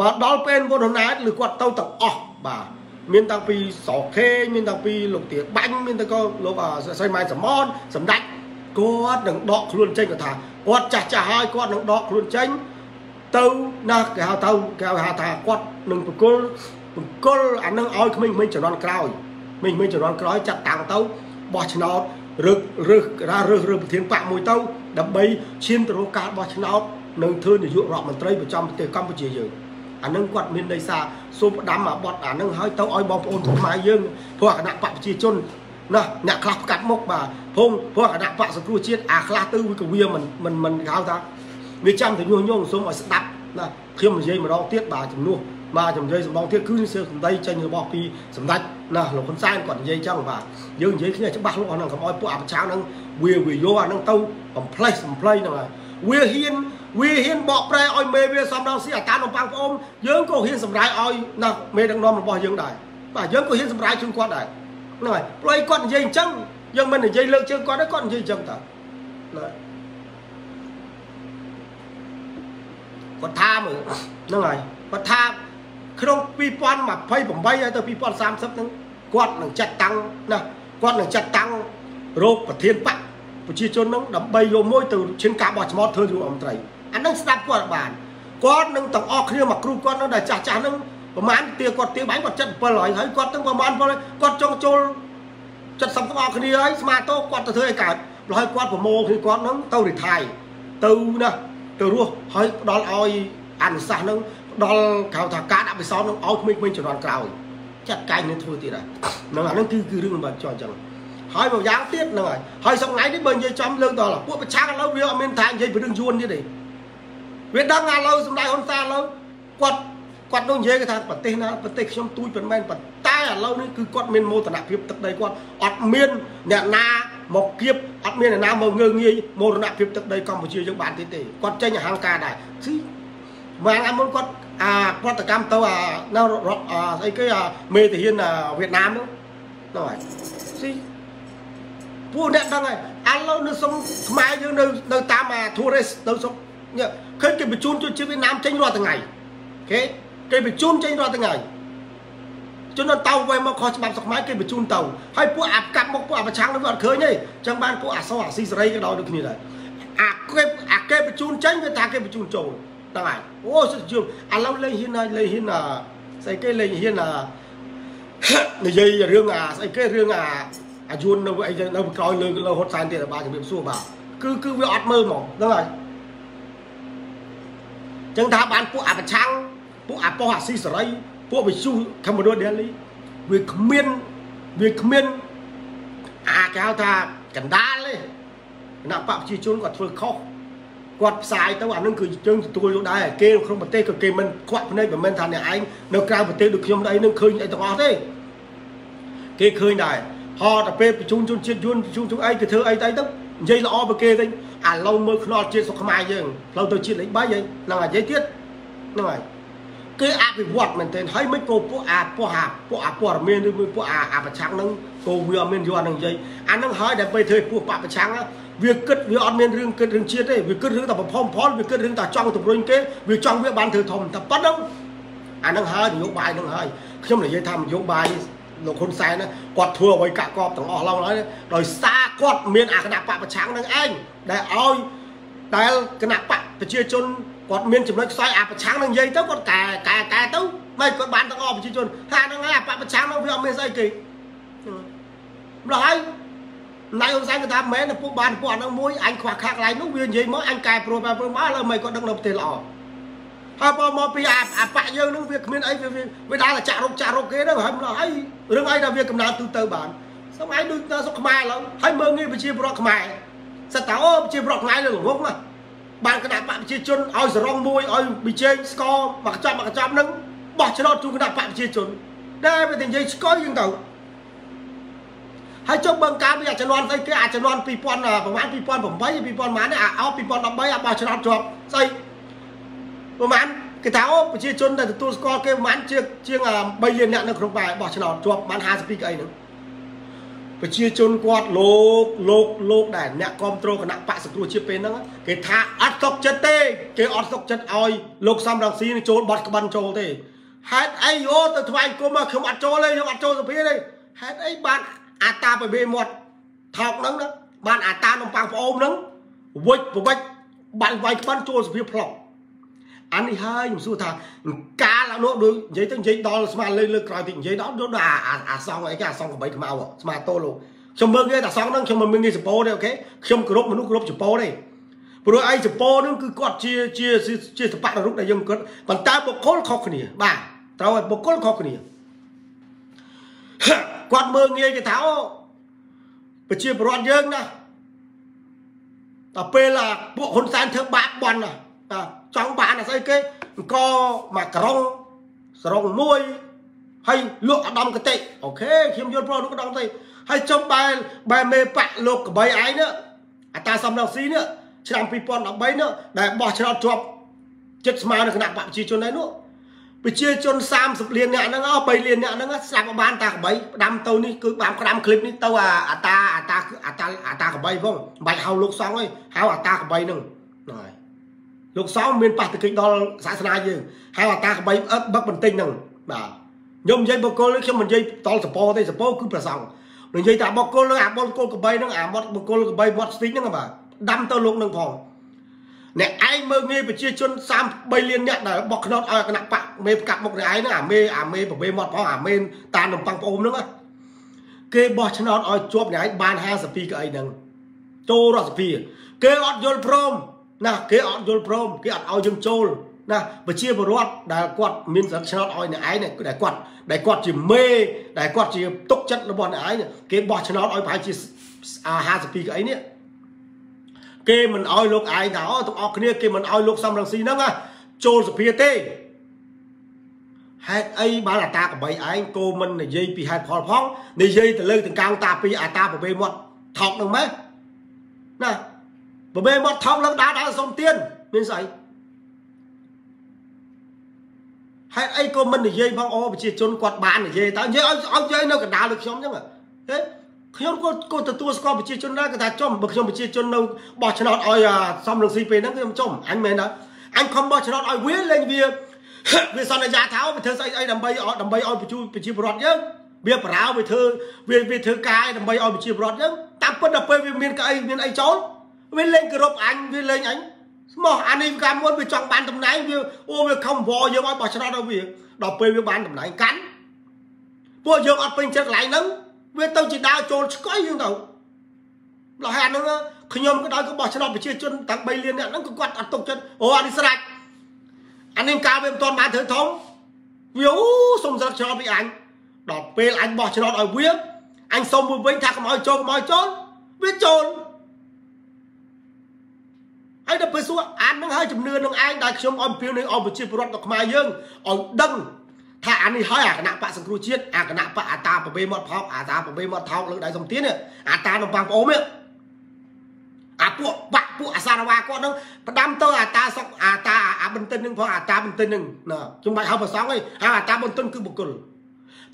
បើដល់ពេលហ៊ុនហ៊ុនម៉ាណែតឬគាត់ទៅទាំងអស់បាទមានតាំងពីសខេមានតាំងពីលោកទាបាញ់មានតាំងក៏លោកស្រីម៉ែសមនសម្ដេចគាត់នឹងដកខ្លួនចេញគាត់ថាគាត់ចាស់ចាស់ហើយគាត់នឹងដកខ្លួនចេញ ទៅណាគេហៅទៅគេហៅថាគាត់នឹងបកុលបកុលអានឹងឲ្យក្មេងៗជំនាន់ក្រោយក្មេងៗជំនាន់ក្រោយចាត់តាំងទៅបោះឆ្នោតរឹករើសរារើសរើប្រធានបកមួយទៅដើម្បីឈានទៅរកការបោះឆ្នោតនឹងធ្វើនាយករដ្ឋមន្ត្រីប្រចាំប្រទេសកម្ពុជាយើងអានឹងគាត់មានន័យថាសូមផ្ដាំអាបត់អានឹងឲ្យទៅឲ្យបងប្អូនខ្មែរយើងព្រោះគណៈបកប្រជាជនណាអ្នកខ្លះផ្កាត់មុខបាទភងព្រោះគណៈបកសង្គ្រោះជាតិអាខ្លះទៅវាក៏វាមិនមិនមិនហៅថា វាចាំតែញុះញង់សូមឲ្យស្ដាប់ណាខ្ញុំនិយាយម្ដងទៀតបាទជំនួសបាទខ្ញុំនិយាយសម្ដងទៀតគឺសើសម្ដីចេញរបស់ពីសម្ដេចណាលោកហ៊ុនសែនគាត់និយាយចឹងបាទយើងនិយាយគ្នាច្បាស់លាស់ហ្នឹងកុំឲ្យពួកអបឆាវហ្នឹងវាវាយកអាហ្នឹងទៅបំផ្លេសបំផ្លៃហ្នឹងហើយវាហ៊ានវាហ៊ានបកប្រែឲ្យមេវាសំដងស៊ីអាតាមបំផាំងប្អូនយើងក៏ហ៊ានសម្រាយឲ្យណាមេដឹកនាំរបស់យើងដែរបាទយើងក៏ហ៊ានសម្រាយជូនគាត់ដែរហ្នឹងហើយព្រោះឯគាត់និយាយអញ្ចឹងយើងមិននិយាយលើកជើងគាត់ទេគាត់និយាយអញ្ចឹងតើណា គាត់ថាមើលហ្នឹងហើយគាត់ថាក្នុង2028ហើយទៅ2030ហ្នឹងគាត់នឹងចាត់តាំងណាគាត់នឹងចាត់តាំងរោគប្រធានបកប្រជាជនហ្នឹងដើម្បីយកមួយទៅឈានការបោះឆ្នោតធ្វើជារដ្ឋមន្ត្រីអាហ្នឹងស្ដាប់គាត់បានគាត់នឹងទាំងអស់គ្នាមកគ្រូគាត់នឹងដែលចាស់ចាស់ហ្នឹងប្រហែលទាគាត់ទាបាញ់គាត់77ហើយហើយគាត់ទាំងប្រហែលគាត់ចង់ចូលចិត្តសំទាំងអស់គ្នាហើយស្មាតោគាត់ទៅធ្វើឲ្យកើតហើយគាត់ប្រមូលគ្នាគាត់ហ្នឹងទៅរិថៃទៅណា ទៅរស់ហើយផ្ដល់ឲ្យអនុសាសន៍ហ្នឹងផ្ដល់កៅថាការដាក់ពិសោធន៍នឹងឲ្យក្មេងៗជំនាន់ក្រោយចាត់កាយនឹងធ្វើទៀតហើយហ្នឹងអាហ្នឹងគឺគឺរឿងមិនចោះអញ្ចឹងហើយមួយយ៉ាងទៀតហ្នឹងហើយហើយសប្ងៃនេះបើនិយាយចំលើកដល់ពួកប្រឆាំងឥឡូវវាអត់មានថានិយាយពីរឿងយួនទៀតទេវាដឹងឥឡូវសម្ដេចហ៊ុនសែនឥឡូវគាត់គាត់ដូចនិយាយថាប្រទេសណាប្រទេសខ្ញុំទូចប៉ុន្មានប៉ុន្តែឥឡូវនេះគឺគាត់មានមោទនភាពទឹកដីគាត់អត់មានអ្នកណា មកគៀបអត់មានអ្នកណាមកងើងាយមរណភាពទឹកដីកម្ពុជាយើងបានទៀតទេគាត់ចេញអហង្ការដែរស៊ីមកអាមុនគាត់អាប្រតិកម្មទៅអានៅស្អីគេអាមេទាហានវៀតណាមនោះហ្នឹងហើយស៊ីពួកអ្នកដឹងហើយឥឡូវនៅសុំខ្មែរយើងនៅនៅតាមអា tourist ទៅសុំឃើញគេបញ្ជូនជនជាតិវៀតណាមចេញរាល់ថ្ងៃគេគេបញ្ជូនចេញរាល់ថ្ងៃ ជនតៅវេមកខុសច្បាប់ស្រុកខ្មែរគេបញ្ជូនទៅហើយពួកអាកាប់មកពួកអាប្រឆាំងនោះវាអត់ឃើញទេអញ្ចឹងបានពួកអាសអាស៊ីសេរីក៏ដោយដូចគ្នាដែរអាគេអាគេបញ្ជូនចេញវាថាគេបញ្ជូនចូលហ្នឹងហើយអូសិទ្ធិជនឥឡូវលេងហ៊ានហើយលេងហ៊ានស្អីគេលេងហ៊ាននិយាយរឿងអាស្អីគេរឿងអាអាយួននៅអីនៅក្រោយលើលើហត់សែនទៀតបាទជំរាបសួរបាទគឺគឺវាអត់មើលហ្មងហ្នឹងហើយចឹងថាបានពួកអាប្រឆាំងពួកអាប៉ោះអាស៊ីសេរី ពួកវិសុខមរដេលីវាគ្មានវាគ្មានអាគេហៅថាកណ្ដាលទេគណៈបកប្រជាជនគាត់ធ្វើខុសគាត់ផ្សាយទៅអានឹងគឺយើងទទួលយកដែរគេក្នុងប្រទេសក៏គេមិនខ្វាក់ភ្នែកមិនមែនថាអ្នកឯងនៅក្រៅប្រទេសដូចខ្ញុំអីនឹងឃើញអីទាំងអស់ទេគេឃើញដែរហត់តែពេលប្រជុំជនជាតិយួនប្រជុំជុំអីគេធ្វើអីទៅទៅនិយាយល្អបើគេទៅអាឡូវមើលខ្នល់ជាតិសុខខ្មែរយើងផ្លូវទៅជាតិលេខ3ហើយហ្នឹងហើយនិយាយទៀតហ្នឹងហើយ គេអភិវឌ្ឍមែនទែនហើយមិនក៏ពួកអាពួកអាពួកអាព័ត៌មានឬពួកអាអាប្រឆាំងហ្នឹងក៏វាអត់មានយកអានឹងនិយាយអាហ្នឹងហើយដើម្បីធ្វើពួកបពប្រឆាំងវាគិតវាអត់មានរឿងគិតរឿងជាតិទេវាគិតរឿងតែបំផុសផលវាគិតរឿងតែចង់ទម្រុញគេវាចង់វាបានធ្វើធំតែប៉ុណ្្នឹងអាហ្នឹងហើយនយោបាយហ្នឹងហើយខ្ញុំនិយាយថានយោបាយលោកហ៊ុនសែនគាត់ធ្វើអ្វីកាក់កបទាំងអស់ឡងហើយដោយសារគាត់មានអាគណៈបកប្រឆាំងនឹងឯងដែលឲ្យដែលគណៈបកប្រជាជន គាត់មានចំណុចខ្សោយអាប្រឆាំងនឹងនិយាយទៅគាត់កែកែកែទៅមិនគាត់បានទាំងអស់ប្រជាជនថាហ្នឹងហើយអាបប្រឆាំងហ្នឹងវាអត់មានស្អីគេម្ល៉េះហើយណៃហ៊ុនសែនគាត់ថាមែនពួកបានពួកអាហ្នឹងមួយអញខ្វះខាតកន្លែងនោះវានិយាយមកអញកែប្រួលបែបព្រមមកឥឡូវមិនគាត់ដឹកនៅប្រទេសល្អហើយបើមកពីអាអាបាក់យើងនឹងវាគ្មានអីវាវាដើរតែចាក់រុកចាក់រុកគេហ្នឹងហើយម្ល៉េះហើយរឿងអីដែលវាកំណើតទូទៅបានសម័យដូចទៅសុខខ្មែរឥឡូវហើយមើងងាយប្រជាប្រដ្ឋខ្មែរសិតតើអូប្រជាប្រដ្ឋខ្មែរលើល្ងងណា បានគណៈបកប្រជាជនឲ្យសរងមួយឲ្យប៊ីជេងស្គរមកកញ្ចប់មកកញ្ចប់នឹងបោះឆ្នោតជូនគណៈបកប្រជាជនតែវាតែនិយាយស្គរយើងទៅហើយចុះបើការវាចំនួនស្អីគេអាចំនួន2000ប្រហែល2008 2000ប៉ុន្មានអាអោ2013អាបោះឆ្នោតជាប់ស្អីប្រហែលគេថាអូប្រជាជនដែលទទួលស្គាល់គេប្រហែលជាជាង3លានអ្នកនៅក្នុងបែបោះឆ្នោតជាប់ប្រហែល52កៅអីហ្នឹង ប្រជាជនគាត់លោកលោកលោកដែលអ្នកគ្រប់គ្រងគណៈបកសង្គ្រោះជាតិពេលហ្នឹងគេថាអត់សុកចិត្តទេគេអត់សុកចិត្តឲ្យលោកសំរងស៊ីចូលបត់ក្បិនចូលទេហេតុអីយោទៅថ្វាយគុំមកខ្ញុំអត់ចូលទេខ្ញុំអត់ចូលសភាទេហេតុអីបានអាតាបបេមាត់ថោកហ្នឹងណាបានអាតានំប៉័ងប្អូនហ្នឹងវិចប្រវិចបាញ់វាយក្បិនចូលសភាផ្លុក អានេះហើយខ្ញុំសួរថាកាលនោះដូចនិយាយទៅនិយាយដល់ស្មាលើលើក្រោយតិចនិយាយដល់ដល់អាអាសងអីគេអាសងកបីខ្មៅស្មាតូលោកខ្ញុំមើលគេតែសងហ្នឹងខ្ញុំមិនមានគេសពោទេអូខេខ្ញុំគោរពមនុស្សគោរពចពោទេព្រោះឯចពោហ្នឹងគឺគាត់ជាជាជាសបៈរូបដែលយើងគិតប៉ុន្តែបុគ្គលខុសគ្នា បាទត្រូវឲ្យបុគ្គលខុសគ្នាគាត់មើលងាយគេថាអូប្រជាពលរដ្ឋយើងណាដល់ពេលពួកហ៊ុនសែនធ្វើបាបបន់ណា តើចង់បានអាស្អីគេអង្គមួយក្រុងសរុងមួយហើយលោកឧត្តមកតិអូខេខ្ញុំយល់ព្រោះលោកឧត្តមកតិហើយចំបែបែមេបាក់លោកកបីឯងនេះអតាសំរងស៊ីនេះឆ្នាំ2013នោះដែលបោះឆ្នោតជាប់ចិត្តស្មើនៅគណៈបកប្រជាជនឯនោះប្រជាជន30លានអ្នកហ្នឹង3លានអ្នកហ្នឹងស្ដាប់បានតាកបីផ្ដាំទៅនេះគឺបានផ្ដាំឃ្លីបនេះទៅអាតាអាតាអាតាអាតាកបីផងមិនបាច់ហៅលោកសងទេហៅអាតាកបីហ្នឹងហ្នឹងហើយ លោកសោមមានប៉ះទង្គិចដល់សាសនាយើងហើយអាតាកបីអឹកបឹកបន្ទិញហ្នឹងបាទខ្ញុំនិយាយបកគលខ្ញុំមិននិយាយតល់សពោទេសពោគឺប្រសងនិយាយតែបកគលនឹងអាបលគលកបីហ្នឹងអាមាត់បកគលកបីមាត់ស្ទីកហ្នឹងបាទដាំទៅលោកនឹងផងអ្នកឯងមើលងាយប្រជាជន33លានអ្នកដែលបោះខ្នោតឲ្យគណៈបកមេផ្កាប់មុខនេះឯងហ្នឹងអាមេអាមេប្រវេមាត់ផងអាមេតាមនំប៉័ងប្អូនហ្នឹងគេបោះឆ្នោតឲ្យជាប់នេះឯងបាន52កៅអីហ្នឹងចូលរដ្ឋសភាគេអត់យល់ព្រម ណាគេអត់យល់ព្រមគេអត់ឲ្យយើងចូលណាប្រជាពលរដ្ឋដែលគាត់មានសិទ្ធិឆ្នោតឲ្យអ្នកឯងដែលគាត់ដែលគាត់ជាមេដែលគាត់ជាទុកចិត្តរបស់អ្នកឯងគេបោះឆ្នោតឲ្យប្រហែលជា52កៅអីនេះគេមិនអោយលោកឯងថាអូទាំងអស់គ្នាគេមិនអោយលោកសំរងស៊ីហ្នឹងចូលសភាទេហេតុអីបានអាតាកបីឯងគោមិននិយាយពីហេតុផលផងនិយាយទៅលើទាំងកៅតាពីអាតាប្រវេមាត់ថោកនឹងម៉េះណា ប្រវេមាត់ថោកឡើងដើរដើរសុំទៀនមានស្អីហេតុអីក៏មិននិយាយផងអូប្រជាជនគាត់បាននិយាយតើនិយាយឲ្យឲ្យនិយាយនៅកណ្ដាលដូចខ្ញុំអញ្ចឹងហេខ្ញុំក៏ក៏ទទួលស្គាល់ប្រជាជនដែរគាត់ថាចំបើខ្ញុំប្រជាជននៅបោះឆ្នោតឲ្យសំរងស៊ីពេលហ្នឹងខ្ញុំចំអញមែនដែរអញខំបោះឆ្នោតឲ្យវាលេងវាវាសន្យាថាវាធ្វើស្អីអីដើម្បីដើម្បីឲ្យប្រជាប្រជាពលរដ្ឋយើងវាបរាវាធ្វើវាវាធ្វើការដើម្បីឲ្យប្រជាពលរដ្ឋយើងតាមពិតដល់ពេលវាមានកៅអីមានអីចូល វាលេងគោរពអញវាលេងអញស្មោះអានេះកាលមុនវាចង់បានតំណែងវាអូវាខំវល់យើងឲ្យបោះឆ្នោតឲ្យវាដល់ពេលវាបានតំណែងកាន់ពួកយើងអត់ពេញចិត្តកន្លែងហ្នឹងវាទៅជាដើរចូលឆ្កុយយើងទៅលះអាហ្នឹងខ្ញុំក៏ដោយក៏បោះឆ្នោតប្រជាជនទាំង3លានអ្នកហ្នឹងក៏គាត់អត់ទុកចិត្តអូអានេះស្រេចអានេះកាលវាមិនទាន់បានធ្វើធំវាអូសុំស្លឹកឆ្នោតពីអញដល់ពេលអញបោះឆ្នោតឲ្យវាអញសុំមួយវិញថាកុំឲ្យចូលកុំឲ្យចូលវាចូល ហើយដល់ពេលសួរអាននឹងហើយជំនឿនឹងឯងដែលខ្ញុំអំពាវនាវឲ្យប្រជាពលរដ្ឋរបស់ខ្មែរយើងឲ្យដឹងថាអានេះហើយអាគណៈបកសង្គ្រោះជាតិអាគណៈបកអាតាប្រវេមាត់ផោកអាតាប្រវេមាត់ថោកលើដៃសំទានអាតានំប៉័ងប្អូននេះអាពួកបាក់ពួកអាសារវ៉ាគាត់នឹងផ្ដាំទៅអាតាសុកអាតាអាបន្ទិននឹងផងអាតាបន្ទិននឹងណាខ្ញុំបាច់ហៅប្រសងទេហៅអាតាបន្ទិនគឺបុគ្គល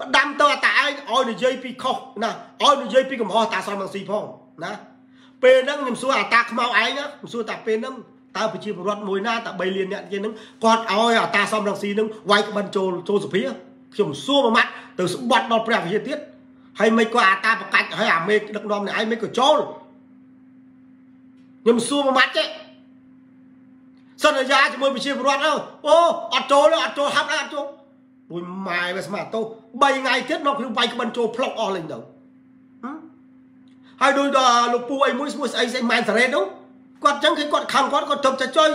ផ្ដាំទៅអាតាឯងឲ្យនិយាយពីខុសណាឲ្យនិយាយពីកំហុសតាសំរងស៊ីផងណា ពេលហ្នឹងខ្ញុំសួរអាតាខ្មៅឯងណាខ្ញុំសួរតាពេលហ្នឹងតើប្រជាពលរដ្ឋមួយណាតា3លានអ្នកជាងហ្នឹងគាត់ឲ្យអាតាសំរងស៊ីហ្នឹងវាយក្បិនចូលចូលសភាខ្ញុំសួរមួយម៉ាត់ទៅស្បាត់ដល់ព្រះវិហារទៀតហើយមិនក៏អាតាបកាច់ហើយអាមេដឹកនាំនេះឯងមិនក៏ចូលខ្ញុំសួរមួយម៉ាត់ទេសន្យាជាមួយប្រជាពលរដ្ឋអូអត់ចូលអត់ចូលហាប់អត់ចូលមួយម៉ែវាស្មាតោ3ថ្ងៃទៀតនៅក្នុងវាយក្បិនចូលផ្លុកអស់លេងទៅ ហើយដោយដល់លោកពូអីមួយឈ្មោះស្អីស្អីម៉ែនសារ៉េតនោះគាត់ចឹងគេគាត់ខំគាត់គាត់ទៅចុយ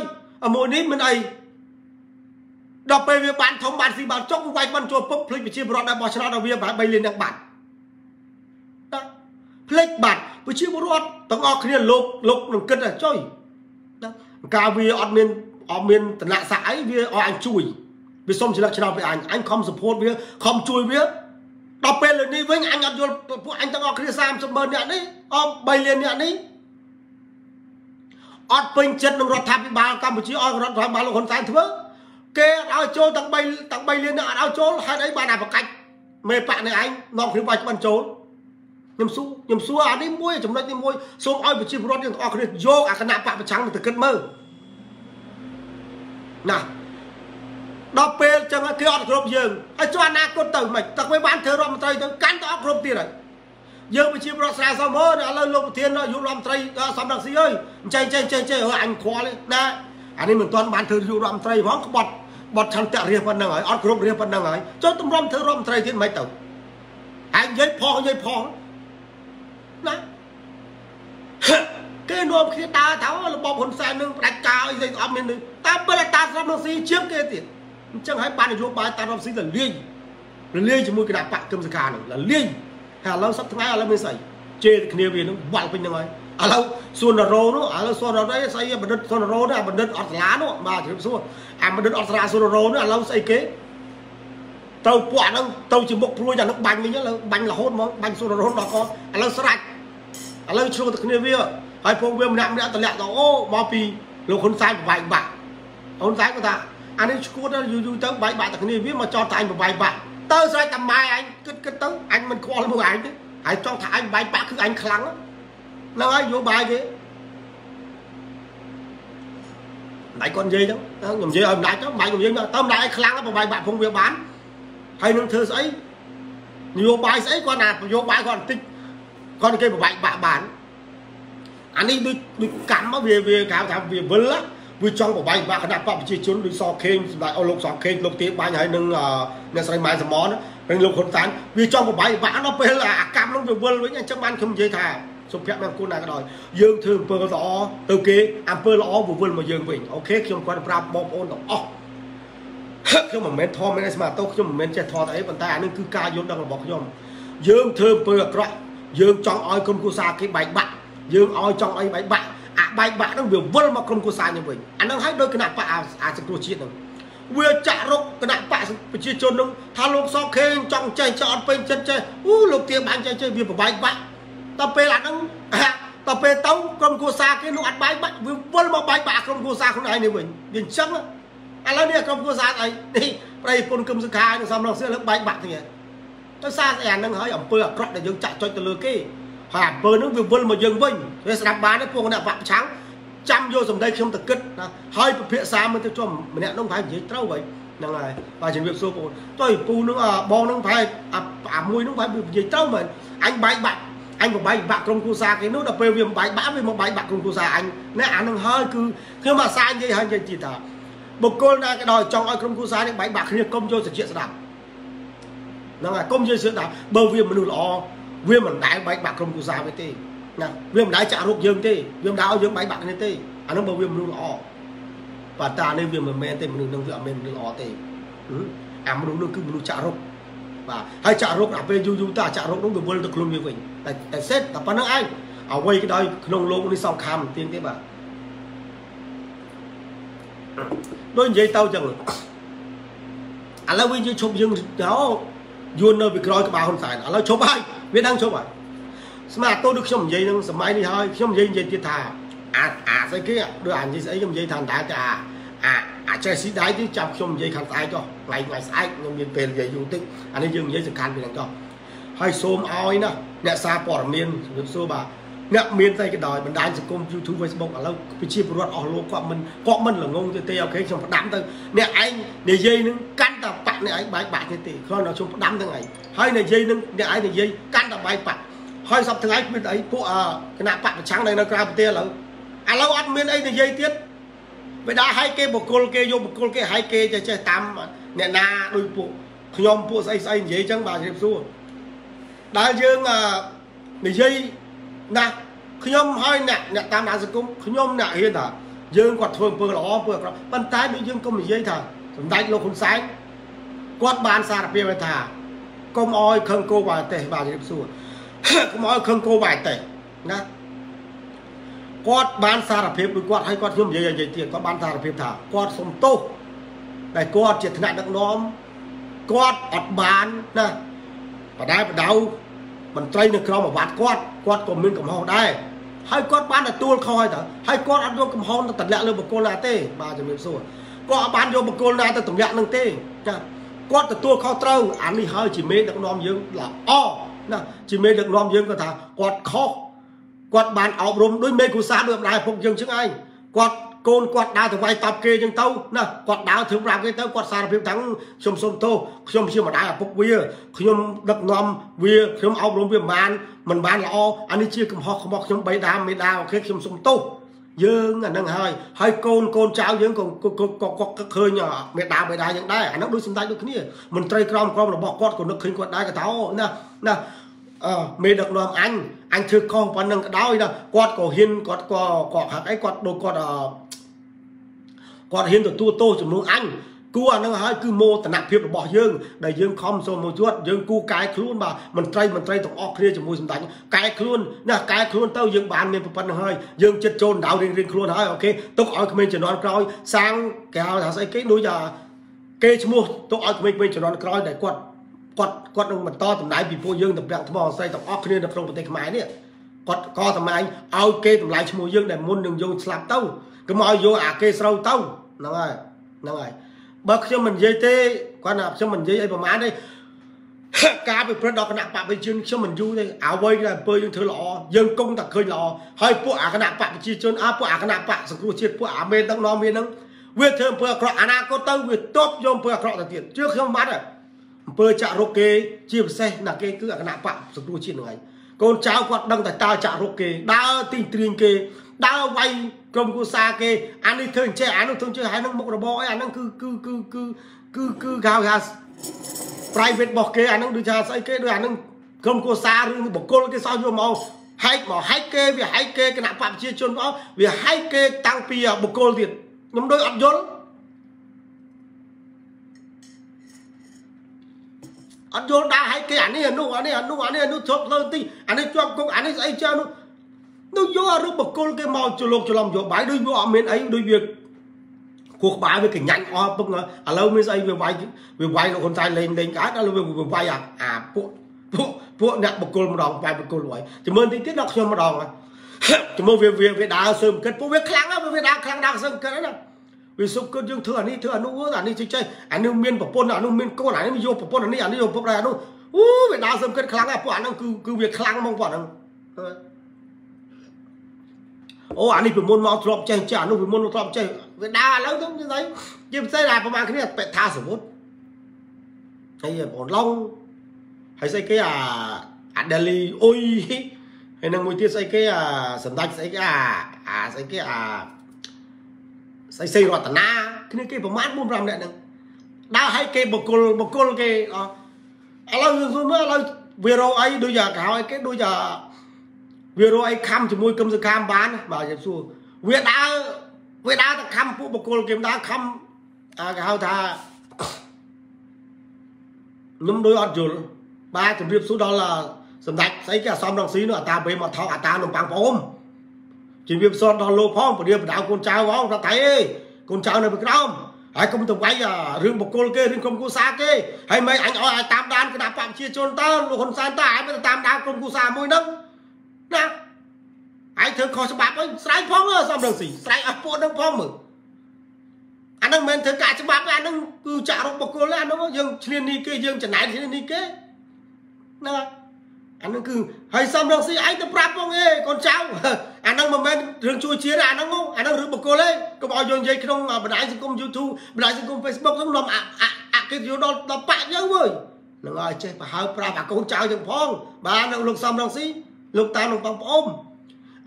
អាមួយនេះមិនអីដល់ពេលវាបានធំបានស៊ីបានចុកវាយបានចូលពុកភ្លេចប្រជាពលរដ្ឋដែលបោះឆ្នោតដល់វា3លាននឹងបាត់ភ្លេចបាត់ប្រជាពលរដ្ឋទាំងអស់គ្នាលោកលោកនឹងគិតថាចុយការវាអត់មានអត់មានតំណស័កអីវាឲ្យអញជួយវាសុំច្រឹកឆ្នោតពីអញអញខំ support វាខំជួយវា ដល់ពេលលើនេះវិញអញអត់យល់ពួកអញទាំងអស់គ្នា30ម៉ឺនអ្នកនេះអស់3លានអ្នកនេះអត់ពេញចិត្តនឹងរដ្ឋាភិបាលកម្ពុជាអស់រដ្ឋាភិបាលលោកហ៊ុនសែនធ្វើគេអត់ឲ្យចូលទាំង3ទាំង3លាននេះអត់ឲ្យចូលហេតុអីបានអាប្រកាច់មេបកនេះឯងនាំគ្នាបាច់បានចូលខ្ញុំសួរខ្ញុំសួរអានេះមួយចំណុចនេះមួយសូមឲ្យប្រជាពលរដ្ឋទាំងអស់គ្នាយកអាគណៈបកប្រឆាំងទៅគិតមើលណា ដល់ពេលចឹងគេអត់គ្រប់យើងហើយចុះអនាគតទៅមិនទឹកវាបានធ្វើរដ្ឋមន្ត្រីទៅកាន់ទៅអត់គ្រប់ទៀតហើយយើងប្រជាពលរដ្ឋស្រាសុំអើឥឡូវលោកប្រធាននាយករដ្ឋមន្ត្រីសំរងស៊ីអើយចេះចេះចេះចេះអញខ្វល់ណាអានេះមិនទាន់បានធ្វើនាយករដ្ឋមន្ត្រីផងក្បត់បត់ឆន្ទៈរៀបប៉ុណ្្នឹងហើយអត់គ្រប់រៀបប៉ុណ្្នឹងហើយចុះតម្រាំធ្វើរដ្ឋមន្ត្រីទៀតមិនទៅឯងនិយាយផងនិយាយផងណាគេនាំគ្នាដើរទៅរបបហ៊ុនសែននឹងផ្ដាច់ការអីស្អីអត់មានតាមពិតតាស្រាប់នឹងស៊ីជាងគេទៀត អញ្ចឹងហើយបាននយោបាយតារំស៊ីលលាយលលាយជាមួយគណៈបកគឹមសកានឹងលលាយហើយឥឡូវសប្តាហ៍ថ្ងៃឥឡូវមានស្អីជេរគ្នាវានឹងវាល់ពេញហ្នឹងហើយឥឡូវសួនរោនោះឥឡូវសួនរោនេះស្អីបណ្ឌិតសួនរោនេះអាបណ្ឌិតអត់សាលានោះបាទជម្រាបសួរអាបណ្ឌិតអត់សាលាសួនរោនេះឥឡូវស្អីគេទៅពួកហ្នឹងទៅជាមុខព្រួយអានឹងបាញ់វិញឥឡូវបាញ់រហូតហ្មងបាញ់សួនរោដល់កឥឡូវស្រាច់ឥឡូវឆ្លោះទៅគ្នាវាហើយពួកវាម្នាក់ម្នាក់តម្លាក់ទៅអូមកពីលោកហ៊ុនសែនប្រវាយបាក់ហ៊ុនសែនគាត់ថា អានេះឈួតយូរយូរទៅបាយបាក់តែគ្នាវាមកចោតតែអញប្រវាយបាក់ទៅស្រេចតែម៉ែអញគិតគិតទៅអញមិនខ្វល់មួយអញទេហើយចង់ថាអញបាយបាក់គឺអញខ្លាំងហ្នឹងហើយយោបាយគេម្ដាយគាត់និយាយទៅខ្ញុំនិយាយឲ្យម្ដាយទៅម្ដាយខ្ញុំនិយាយទៅម្ដាយឲ្យខ្លាំងប្រវាយបាក់ភុងវាបានហើយនឹងធ្វើស្អីនយោបាយស្អីគាត់ណានយោបាយគាត់បន្តិចគាត់គេប្រវាយបាក់បានអានេះដូចដូចកម្មវាវាគេថាវាវិល វាចង់ប្រវាយបាក់គណៈបកប្រជាជនដូចសខេងសម្ដេចអស់លោកសខេងលោកទេបាញ់ហើយនឹងអ្នកស្រីម៉ែសមនហើយលោកហ៊ុនតានវាចង់ប្រវាយបាក់ដល់ពេលអាកម្មនោះវាវិលវិញអញ្ចឹងបានខ្ញុំនិយាយថាសុភ័ក្របានគុណណាក៏ដោយយើងធ្វើអំពើល្អទៅគេអំពើល្អវាវិលមកយើងវិញអូខេខ្ញុំគាត់ប្រាប់បងប្អូនទាំងអស់ខ្ញុំមិនមែនធំមែនស្មាតោខ្ញុំមិនមែនចេះថតអីប៉ុន្តែអានេះគឺការយល់ដឹងរបស់ខ្ញុំយើងធ្វើអំពើអាក្រក់យើងចង់ឲ្យក្រុមគ្រួសារគេបែកបាក់យើងឲ្យចង់អីបែកបាក់ អាបែកបាក់ហ្នឹងវាវិលមកក្រុមគ្រួសារយើងវិញអាហ្នឹងឲ្យដោយគណៈបកអាសង្គ្រោះជាតិហ្នឹងវាចាក់រុកគណៈបកប្រជាជនហ្នឹងថាលោកសខេងចង់ចេះចេះអត់ពេញចិត្តចេះអូលោកទៀបាញ់ចេះចេះវាប្របែកបាក់ដល់ពេលអាហ្នឹងដល់ពេលទៅក្រុមគ្រួសារគេនោះអត់បែកបាក់វាវិលមកបែកបាក់ក្រុមគ្រួសារខ្លួនឯងនេះវិញវាអញ្ចឹងឥឡូវនេះក្រុមគ្រួសារអីនេះប្រៃពុនគឹមសុខានឹងសំរងសៀលលើបែកបាក់ទៀតដោយសារស្អីអាហ្នឹងហើយអំពើអាក្រក់ដែលយើងចាក់ចុចទៅលើគេ ហើយអំពើហ្នឹងវាវិលមកយើងវិញវាស្ដាប់បានទេពួកអ្នកបាក់ប្រឆាំងចាំយកសម្ដីខ្ញុំទៅគិតណាហើយពិភាក្សាមើលទៅចំម្នាក់នោះប្រហែលនិយាយត្រូវហើយហ្នឹងហើយបាទជំរាបសួរបងតើពូនឹងបងនឹងប្រហែលអាមួយនឹងប្រហែលនិយាយត្រូវមែនអញបែកបាក់អញបបែកបាក់ក្រុមគ្រួសារគេនោះដល់ពេលវាបែកបាក់វាមកបែកបាក់ក្រុមគ្រួសារអញណែអានឹងហើយគឺខ្ញុំអាសានិយាយហើយនិយាយទៀតថាបុគ្គលណាក៏ដោយចង់ឲ្យក្រុមគ្រួសារនេះបែកបាក់គ្នាកុំយកសច្ចៈស្ដាប់ហ្នឹងហើយកុំយកស្ដាប់បើវាមនុស្សល្អ វាមិនដែលបែកបាក់ក្រុមគ្រួសារវាទេណាវាមិនដែលចាក់រុកយើងទេវាមិនដែលឲ្យយើងបែកបាក់គ្នាទេអានោះបើវាមនុស្សល្អបាទតានេះវាមិនមែនទេមនុស្សនឹងវាអត់មានមនុស្សល្អទេអាមនុស្សនោះគឺមនុស្សចាក់រុកបាទហើយចាក់រុកដល់ពេលយូរយូរតើចាក់រុកនោះវាវិលទៅខ្លួនវាវិញតែតែសេតតែប៉ុណ្្នឹងឯងអ្វីក៏ដោយក្នុងលោកនេះសោកខំទៀងទេបាទដូចនិយាយទៅចឹងឥឡូវវិញយើងឈប់យើងទៅ យួននៅពីក្រោយក្បាលហ៊ុនសែនឥឡូវឈប់ហើយវាដឹងឈប់ហើយស្មាតទៅដូចខ្ញុំនិយាយនឹងសម័យនេះហើយខ្ញុំនិយាយនិយាយទៀតថាអាអាស្អីគេដូចអានិយាយស្អីខ្ញុំនិយាយថាដែរតែអាអាអាចេះស៊ីដៃទីចាប់ខ្ញុំនិយាយខាងស្អែកចុះថ្ងៃថ្ងៃស្អែកខ្ញុំមានពេលនិយាយយូរតិចអានេះយើងនិយាយសំខាន់ពីហ្នឹងចុះហើយសូមឲ្យណាអ្នកសារព័ត៌មានជំរាបសួរបាទអ្នកមានតែក៏ដោយបណ្ដាញសង្គម YouTube Facebook ឥឡូវប្រជាពលរដ្ឋអស់លោកគាត់មិនគាត់មិនល្ងងទេទេអូខេខ្ញុំផ្ដាំទៅអ្នកឯងនិយាយនឹងកាន់តែបា ក់អ្នកឯងបែកបាក់ទេទេគ្រាន់តែខ្ញុំផ្ដាំទាំងឯងហើយនិយាយនឹងអ្នកឯងនិយាយកាន់តែបែកបាក់ហើយសប្តាហ៍ថ្ងៃមានអីពួកគណៈបកប្រឆាំងនៅក្រៅប្រទេសឥឡូវឥឡូវអត់មានអីនិយាយទៀតបិតាឲ្យគេបុគ្គលគេយកបុគ្គលគេឲ្យគេចេះចេះតាមអ្នកណាដូចពួកខ្ញុំពួកស្អីស្អីនិយាយចឹងបាទជម្រាបសួរដែលយើងនិយាយណាខ្ញុំហើយអ្នកអ្នកតាមដានសង្គមខ្ញុំអ្នកហ៊ានថាយើងគាត់ធ្វើអំពើល្អអំពើអាក្រក់ប៉ុន្តែដូចយើងកុំនិយាយថាសម្ដេចលោកហ៊ុនសែន គាត់បានសារភាពថាកុំអោយខឹងគោបាយទេសបាទជម្រាបសួរកុំអោយខឹងគោបាយទេសណាគាត់បានសារភាពដូចគាត់ឲ្យគាត់ខ្ញុំនិយាយនិយាយទៀតគាត់បានសារភាពថាគាត់សុំទោសតែគាត់ជាថ្នាក់ដឹកនាំគាត់អត់បានណាបដែបដៅមន្ត្រីនៅក្រមអាវ៉ាត់គាត់គាត់ក៏មានកំហុសដែរហើយគាត់បានទទួលខុសហើយតើហើយគាត់អត់យកកំហុសទៅតម្លាក់លើបុគ្គលណាទេបាទជំរាបសួរគាត់អត់បានយកបុគ្គលណាទៅតម្លាក់នឹងទេចា គាត់ទទួលខុសត្រូវអានេះហើយជាមេដឹកនាំយើងល្អណាជាមេដឹកនាំយើងគាត់ថាគាត់ខុសគាត់បានអប់រំដោយមេគ្រូសាស្ត្រដោយម្ដាយពុកយើងចឹងឯងគាត់កូនគាត់ដើរទៅវាយតប់គេចឹងទៅណាគាត់ដើរធ្វើប្រាប់គេទៅគាត់សារភាពថាខ្ញុំសុំទោសខ្ញុំជាម្ដាយឪពុកវាខ្ញុំដឹកនាំវាខ្ញុំអប់រំវាមិនបានមិនបានល្អអានេះជាកំហុសរបស់ខ្ញុំបីដាមេដាអូខេខ្ញុំសុំទោស យើងអានឹងហើយហើយកូនកូនចៅយើងក៏ក៏ឃើញមេដាបេដាយ៉ាងដែរអានឹងដូចសម្ដេចដូចគ្នាមន្ត្រីក្រមក្រមរបស់គាត់ក៏នឹកឃើញគាត់ដែរក៏ថាអូណាណាអឺមេដឹកនាំអញអញធ្វើខុសប៉ុណ្្នឹងក៏ដោយណាគាត់ក៏ហ៊ានគាត់ក៏គាត់ហាក់អីគាត់ដូចគាត់គាត់ហ៊ានទទួលទោសចំនួនអញ គួរអានឹងហើយគឺមោទនភាពរបស់យើងដែលយើងខំសូមមកជួតយើងគូកែខ្លួនបាទមន្ត្រីមន្ត្រីទាំងអស់គ្នាជាមួយសម្ដេចកែខ្លួនណាកែខ្លួនទៅយើងបានមានប៉ុណ្្នឹងហើយយើងចិត្តចូលដៅរៀងរៀងខ្លួនហើយអូខេទុកឲ្យក្មេងជំនាន់ក្រោយសាងគេហៅថាស្អីគេដូចថាគេឈ្មោះទុកឲ្យក្មេងៗជំនាន់ក្រោយដែលគាត់គាត់គាត់នឹងបន្តតម្លៃពីពួកយើងតម្រាំងថ្មអស័យទាំងអស់គ្នានៅក្នុងប្រទេសខ្មែរនេះគាត់ក៏តម្លៃឲ្យគេតម្លៃឈ្មោះយើងដែលមុននឹងយើងស្លាប់ទៅកុំឲ្យយកអាគេស្រូវទៅហ្នឹងហើយហ្នឹងហើយ បើខ្ញុំមិននិយាយទេគាត់ថាខ្ញុំមិននិយាយអីប្រហែលទេការពិព្រឹត្តដល់គណៈបព្វជិជនខ្ញុំមិនយូរទេអ្វីដែលអំពើយើងធ្វើល្អយើងគង់តែឃើញល្អហើយពួកអាគណៈបព្វជិជនអើពួកអាគណៈបកសង្គ្រោះជាតិពួកអាមេដឹកនាំវាហ្នឹងវាធ្វើអំពើអាក្រក់អនាគតទៅវាតបយកអំពើអាក្រក់ទៅទៀតជឿខ្ញុំបាត់អំពើចាក់រុកគេជាពិសេសណាគេគឺអាគណៈបកសង្គ្រោះជាតិហ្នឹងឯងកូនចៅគាត់ដឹងតែតើចាក់រុកគេដើរទីត្រៀងគេ ដើរវាយក្រុមគូសាគេអានេះធ្វើអញ្ចេះអានោះធ្វើអញ្ចេះហើយនឹងមុខរបរអីអានឹងគឺគឺគឺគឺគឺគឺគេហៅថា private របស់គេអានឹងដូចថាស្អីគេដូចអានឹងក្រុមគូសាឬបុគ្គលគេសោះយកមកហែកមកហែកគេវាហែកគេគណៈបព្វប្រជាជនបងវាហែកគេតាំងពីបុគ្គលទៀតខ្ញុំដូចអត់យល់អត់យល់ដែរហែកគេអានេះអានោះអានេះអានោះអានេះអានោះជាប់លើទីអានេះជាប់គុកអានេះស្អីចៅនោះ ដូចយករូបបកុលគេមកចលោកច្រឡំយកបាយដូចវាអត់មានអីដូចវាគោះក្បាលវាកញ្ញាញ់អស់ពឹកឥឡូវមានស្អីវាវាយវាវាយលោកហ៊ុនសែនលេងលេងកើតឥឡូវវាវាយអាអាពួកពួកពួកអ្នកបកុលម្ដងវាយបកុលហើយជំរឿនតិចទៀតដល់ខ្ញុំម្ដងជំរឿនវាវាវាដើរសើមគិតពួកវាខ្លាំងណាស់វាដើរខ្លាំងដើរសើមគិតណាវាសុខគិតយើងធ្វើអានេះធ្វើអានោះអានេះចេះចេះអានេះមានប្រពន្ធអានោះមានកូនអានេះយកប្រពន្ធអានេះអានេះយកប្រពន្ធអានោះអូវាដើរសើមគិតខ្លាំងណាស់ពួកអាហ្នឹងគឺគឺវាខ្លាំងហ្មងគាត់ហ្នឹង អូអានេះពីមុនមកធ្លាប់ចេះចេះអានោះពីមុនធ្លាប់ចេះវាដើរឥឡូវទៅនិយាយជាពិសេសដែរប្រហែលគ្នាបេថាសមុទ្រហើយបងឡុងហើយស្អីគេអាអាដេលីអ៊ុយហើយនឹងមួយទៀតស្អីគេអាសម្ដេចស្អីគេអាអាស្អីគេអាស្អីស្អីរតនាគ្នាគេប្រហែល4 5នាក់ហ្នឹងដើរឲ្យគេបកុលបកុលគេអឥឡូវយើងមើលឥឡូវវារោអីដូចអាក្រោយគេដូចអា វារកអីខំជាមួយគឹមសខាមបានបាទខ្ញុំសួរវាដើរវាដើរទៅខំពួកបកគលគេដើរខំអាគេហៅថាខ្ញុំដូចអត់យល់បាទជម្រាបសួរដល់សម្ដេចស្អីគេអាសំរងស៊ីនោះអាតាបេមកថោកអាតានំប៉័ងប្អូនជម្រាបសួរដល់លោកផងពលាបដៅកូនចៅផងថាថៃអេកូនចៅនៅពីក្រោមហើយកុំទៅវាយរឿងបកគលគេរឿងក្រុមគូសាគេហើយមិនអញឲ្យឲ្យតាមដានគណៈបព្វជិជនតើលោកហ៊ុនសែនតើឯងទៅតាមដានក្រុមគូសាមួយហ្នឹង ណាឯងធ្វើខុសច្បាប់អីស្រែកផងសំរងស៊ីស្រែកអស់ពួកនឹងផងមើលអានឹងមិនធ្វើការច្បាប់អានឹងគឺចាក់រកបុគ្គលអានឹងយើងឈ្លាននេះគេយើងចំណែនឈ្លាននេះគេណាអានឹងគឺហើយសំរងស៊ីឯងទៅប្រាប់ផងអេកូនចៅអានឹងមិនមែនរឿងជួយជាតិអានឹងអានឹងរឿងបុគ្គលទេកុំឲ្យយើងនិយាយក្នុងបណ្ដាញសង្គម YouTube បណ្ដាញសង្គម Facebook ហ្នឹងនាំអកិត្តិយសដល់ដល់បាក់យើងវើយនឹងឲ្យចេះប្រហើប្រាប់អាកូនចៅទាំងផង បាទនឹងលោកសំរងស៊ី លោកតាលោកបងប្អូន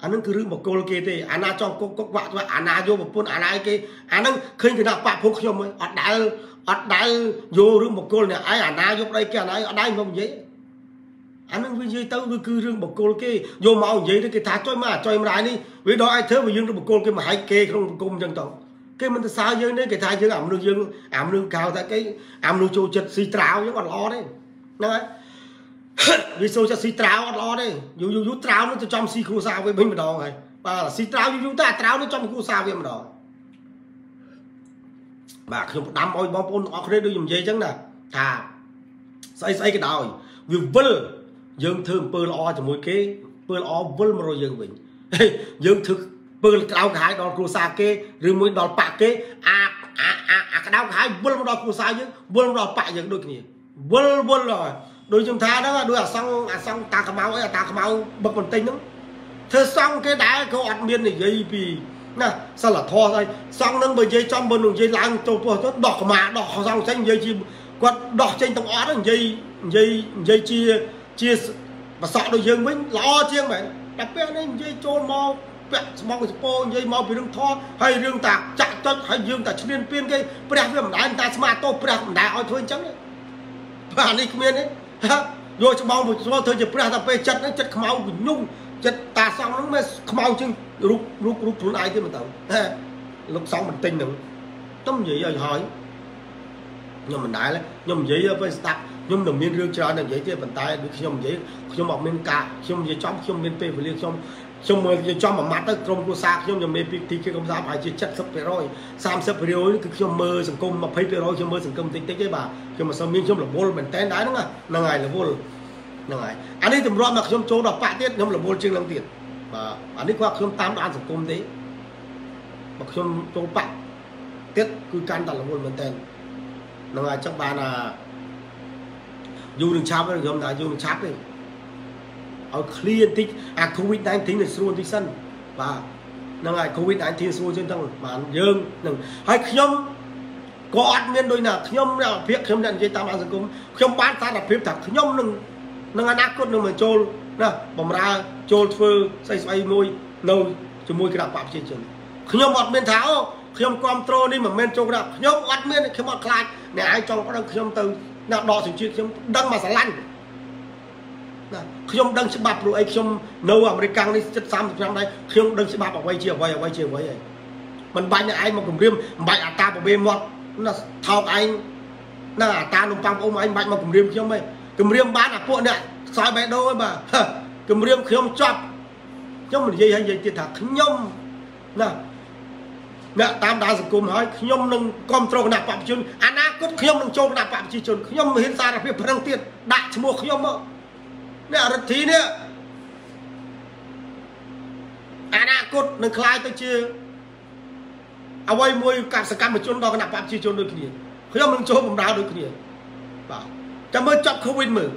អានឹងគឺរឿងបកគលគេទេអាណាចង់គុកគុកវាក់អាណាយកប្រពន្ធអាណាគេអានឹងឃើញគណៈបកពួកខ្ញុំអត់ដែលអត់ដែលយករឿងបកគលអ្នកឯងអាណាយកប្តីគេអាណាអត់ដែលមកនិយាយអានឹងវានិយាយទៅវាគឺរឿងបកគលគេយកមកនិយាយទៅគេថាចុយមកចុយម្ដាយនេះវាដល់ឯងធ្វើវាយើងទៅបកគលគេមកហែកគេក្នុងសង្គមអញ្ចឹងទៅគេមិនទៅសើយើងទេគេថាយើងអាមនុស្សយើងអាមនុស្សកៅថាគេអាមនុស្សចូលចិត្តស៊ីត្រាវយើងអត់ល្អទេហ្នឹងហើយ វាចូលចិត្តស៊ីត្រាវអត់ល្អទេយូរយូរត្រាវនឹងទៅចំស៊ីគ្រួសារវាវិញម្ដងហើយបាទស៊ីត្រាវយូរយូរទៅអាត្រាវនឹងចំគ្រួសារវាម្ដងបាទខ្ញុំផ្ដាំឲ្យបងប្អូនទាំងអស់គ្នាដូចខ្ញុំនិយាយអញ្ចឹងណាថាស្អីស្អីក៏ដោយវាវិលយើងធ្វើអំពើល្អជាមួយគេអំពើល្អវិលមករកយើងវិញយើងធ្វើពើក្តៅក្រហាយដល់គ្រួសារគេឬមួយដល់ប៉ាក់គេអាអាអាក្តៅក្រហាយវិលមកដល់គ្រួសារយើងវិលមកដល់ប៉ាក់យើងដូចគ្នាវិលវិលហើយ ដូចខ្ញុំថាហ្នឹងដូចអាសង្ឃអាសង្ឃតាខ្មៅអីអាតាខ្មៅបឹកបន្ទិញហ្នឹងធ្វើសង្ឃគេដែរក៏អត់មាននិយាយពីណាសិលធម៌អីសង្ឃនឹងបើនិយាយចំបើនឹងនិយាយឡើងចូលពោះទៅដោះកម្មាដោះសង្ឃចេញនិយាយជាគាត់ដោះចេញទាំងអស់ហ្នឹងនិយាយនិយាយនិយាយជាជាបសក់ដូចយើងវិញល្អជាងមែនតែពេលនេះនិយាយចូលមកពាក់ស្មងស្ពោនិយាយមកពីរឿងធម៌ហើយរឿងតាចាក់ចុចហើយយើងតាឈ្លានពានគេព្រះវាមិនដែលតាស្មាតោព្រះមិនដែលឲ្យធ្វើអញ្ចឹងទេបាទនេះគ្មានទេ យកច្បងមកធ្វើជាព្រះតែពេលចិត្តហ្នឹងចិត្តខ្មៅវិញុងចិត្តតាសង្ឃហ្នឹងមិនខ្មៅជាងរូបរូបរូបខ្លួនឯងទេមិនទៅលោកសង្ឃមិនទិញហ្នឹងទៅនិយាយឲ្យហើយខ្ញុំមិនដែលខ្ញុំនិយាយទៅស្ដាប់ខ្ញុំនឹងមានរឿងច្រើននិយាយទៀតប៉ុន្តែដូចខ្ញុំនិយាយខ្ញុំអត់មានការខ្ញុំនិយាយចំខ្ញុំមានពេលវេលាខ្ញុំ ខ្ញុំមើលខ្ញុំចំមួយម៉ាត់ទៅក្រុមគ្រួសារខ្ញុំខ្ញុំមានពីទីគេក្រុមសារប្រហែលជា70% 30%គឺខ្ញុំមើលសង្គម20%ខ្ញុំមើលសង្គមតិចតិចទេបាទខ្ញុំមិនសូវមានខ្ញុំរវល់មែនតើដែរហ្នឹងហ្នឹងហើយរវល់ហ្នឹងហើយអានេះតម្រាំមកខ្ញុំចូលដល់បាក់ទៀតខ្ញុំរវល់ជាងនឹងទៀតបាទអានេះគាត់ខ្ញុំតាមដានសង្គមទេមកខ្ញុំចូលបាក់ទៀតគឺកាន់តែរវល់មែនតើហ្នឹងហើយចឹងបានអាយូរនឹងឆាប់ខ្ញុំថាយូរនឹងឆាប់ទេ ឲ្យ clear បន្តិចអា COVID-19 នេះស្រួលបន្តិចសិនបាទហ្នឹងហើយ COVID-19 ស្រួលជាងទៅបានយើងហ្នឹងហើយខ្ញុំក៏អត់មានដូចណាខ្ញុំភាកខ្ញុំអ្នកនិយាយតាមអសង្គមខ្ញុំបានសារភាពថាខ្ញុំនឹងនឹងអនាគតនឹងមកចូលណាបំរើចូលធ្វើស្អីស្អីមួយនៅជាមួយគណៈបព្វជិជនខ្ញុំអត់មានថាអូខ្ញុំគ្រប់ត្រូលនេះមិនមែនចូលគណៈខ្ញុំអត់មានខ្ញុំអត់ខ្លាចអ្នកឯងចង់ប្តឹងខ្ញុំទៅណាដកសុជាតិខ្ញុំដឹងមកស្រឡាញ់ណា ខ្ញុំដឹងច្បាប់ព្រោះអីខ្ញុំនៅអាមេរិកនេះជិត30ឆ្នាំដែរខ្ញុំដឹងច្បាប់អ្វីជាអ្វីអ្វីជាអ្វីហើយមិនបាច់អ្នកឯងមកគម្រាមមិនបាច់អាតាប្រវេមាត់ណាថោកឯងណាអាតានំប៉័ងបងឯងមិនបាច់មកគម្រាមខ្ញុំទេគម្រាមបានអាពួកអ្នកខ្សោយបេះដូងហ្នឹងបាទគម្រាមខ្ញុំចប់ខ្ញុំនិយាយឲ្យនិយាយទៀតថាខ្ញុំណាអ្នកតាមដានសង្គមហើយខ្ញុំនឹងគ្រប់គ្រងគណៈបព្វជិជនអនាគតខ្ញុំនឹងចូលគណៈបព្វជិជនខ្ញុំមិនហ៊ានសារភាពប្រឹងទៀតដាក់ឈ្មោះខ្ញុំមក អ្នករដ្ឋីនេះអនាគតនឹងคล้ายទៅជាអ្វីមួយកសកម្មជនដល់គណៈបព្វជិជនដូចគ្នាខ្ញុំនឹងចូលបម្រើដូចគ្នាបាទចាំមើលចាប់ COVID មើល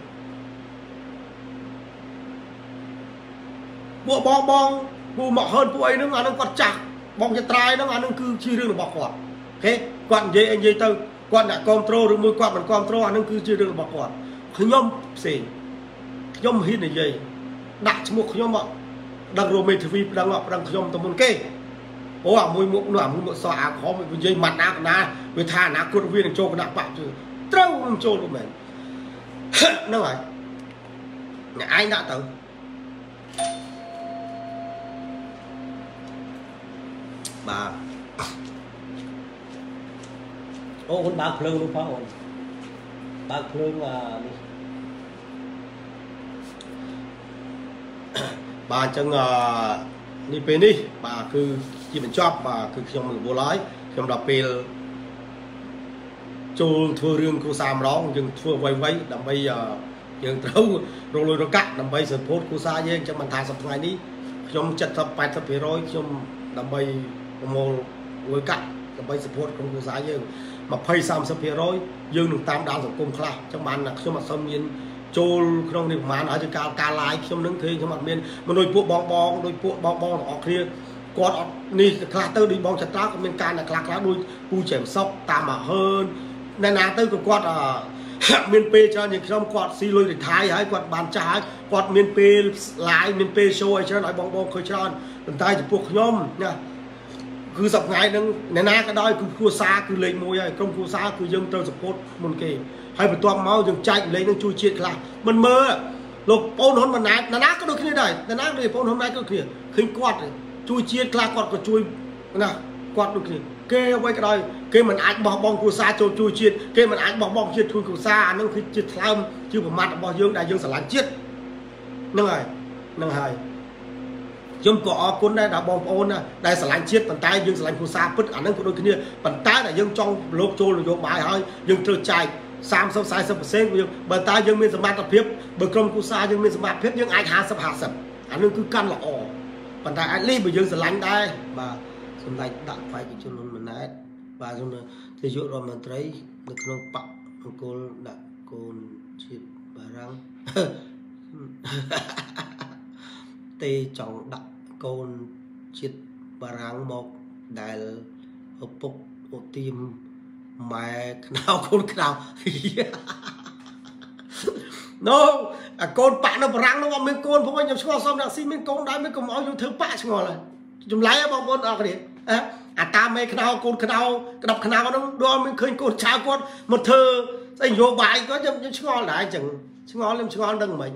ពួកបងបងពួកមកហឺនពួកអីហ្នឹងអាហ្នឹងគាត់ចាស់បងចត្រាយហ្នឹងអាហ្នឹងគឺជារឿងរបស់គាត់អូខេគាត់និយាយអីនិយាយទៅគាត់អ្នកគ្រប់គ្រងឬមួយគាត់មិនគ្រប់គ្រងអាហ្នឹងគឺជារឿងរបស់គាត់ខ្ញុំផ្សេង ខ្ញុំហ៊ាននិយាយដាក់ឈ្មោះខ្ញុំមកដឹងរមេធាវីប្តឹងមកប្តឹងខ្ញុំទៅមុនគេអូអាមួយមុខនោះអាមួយមុខសអាខំនិយាយម៉ាត់ណាកណាវាថាអនាគតវានឹងចូលគណៈបកជឿត្រូវនឹងចូលនោះមែនហ្នឹងហើយអ្នកឯងដាក់ទៅបាទអូអូនបើកភ្លើងនោះផងអូនបើកភ្លើងនេះ បាទអញ្ចឹងនេះពេលនេះបាទគឺជាបញ្ចប់បាទគឺខ្ញុំរវល់ហើយខ្ញុំដល់ពេលចូលធ្វើរឿងគ្រូសាម្ដងយើងធ្វើអ្វីៗដើម្បីយើងត្រូវរលួយរកាក់ដើម្បីសពោតគ្រូសាយើងអញ្ចឹងមិនថាសប្តាហ៍នេះខ្ញុំ70 80%ខ្ញុំដើម្បីប្រមូលលុយកាក់ដើម្បីសពោតក្រុមគ្រួសារយើង20 30%យើងនឹងតាមដានសង្គមខ្លះអញ្ចឹងបានខ្ញុំអត់សូវមាន ចូលក្នុងនេះប្រហែលហើយការការ live ខ្ញុំនឹងឃើញខ្ញុំអត់មានមនុស្សពួកបងបងដូចពួកបងបងទាំងអស់គ្នាគាត់អត់នេះខ្លះទៅដូចបងចត្រាក៏មានការខ្លះខ្លះដូចពូចែមសុកតាមមកហឺនណែណាទៅក៏គាត់មានពេលច្រើនជាងខ្ញុំគាត់ស៊ីលុយរិទ្ធាយហើយគាត់បានចាស់ហើយគាត់មានពេល live មានពេល show ឲ្យច្រើនឲ្យបងបងឃើញច្រើនប៉ុន្តែចំពោះខ្ញុំណាគឺសប្ថ្ងៃហ្នឹងអ្នកណាក៏ដោយគឺគ្រួសារគឺលេខ1ហើយក្រុមគ្រួសារគឺយើងត្រូវ support មុនគេ ហើយបន្ទាប់មកយើងចែកលេខនឹងជួយជាតិខ្លះមិនមើលលោកប្អូនហ៊ុនម៉ាណែតណាក៏ដូចគ្នាដែរណាដូចប្អូនហ៊ុនម៉ាណែតក៏គ្នាឃើញគាត់ជួយជាតិខ្លះគាត់ក៏ជួយណាគាត់ដូចគ្នាគេអ្វីក៏ដោយគេមិនអាចបោះបង់គ្រួសារចូលជួយជាតិគេមិនអាចបោះបង់ជាតិជួយគ្រួសារអានឹងគឺជាថ្លើមជាប្រមាថរបស់យើងដែលយើងស្រឡាញ់ជាតិហ្នឹងហើយហ្នឹងហើយខ្ញុំក៏អរគុណដែរដល់បងប្អូនដែលស្រឡាញ់ជាតិប៉ុន្តែយើងស្រឡាញ់គ្រួសារពិតអានឹងក៏ដូចគ្នាប៉ុន្តែតែយើងចង់លោកចូលនយោបាយហើយយើងត្រូវចែក 30 40%យើងបើតើយើងមានសមត្ថភាពបើក្រុមគ្រួសារយើងមានសមត្ថភាពយើងអាច50 50អានឹងគឺកាន់ល្អប៉ុន្តែអាចលីបើយើងស្រឡាញ់ដែរបាទសម្ដេចដាក់បេក្ខជនហ៊ុនម៉ាណែតបាទសូមនាយករដ្ឋមន្ត្រីនៅក្នុងបកអង្គលដាក់កូនជាតិបារាំងទេចង់ដាក់កូនជាតិបារាំងមកដែលឪពុកអូទៀម ម៉ែខ្នៅកូនខ្នៅ no អាកូនបាក់នៅបារាំងនោះអត់មានកូនផងខ្ញុំឆ្ងល់សំដាក់ស៊ីមានកូនដែរមិនកុំឲ្យខ្ញុំធ្វើបាក់ឆ្ងល់ហើយចម្លែកបងប្អូនអរគ្នាអាតាមេខ្នៅកូនខ្នៅក្តាប់ខ្នៅហ្នឹងដល់មានឃើញកូនចៅគាត់មកធ្វើស្អីនយោបាយគាត់ខ្ញុំខ្ញុំឆ្ងល់ដែរអញ្ចឹងឆ្ងល់ខ្ញុំឆ្ងល់ដឹងមិន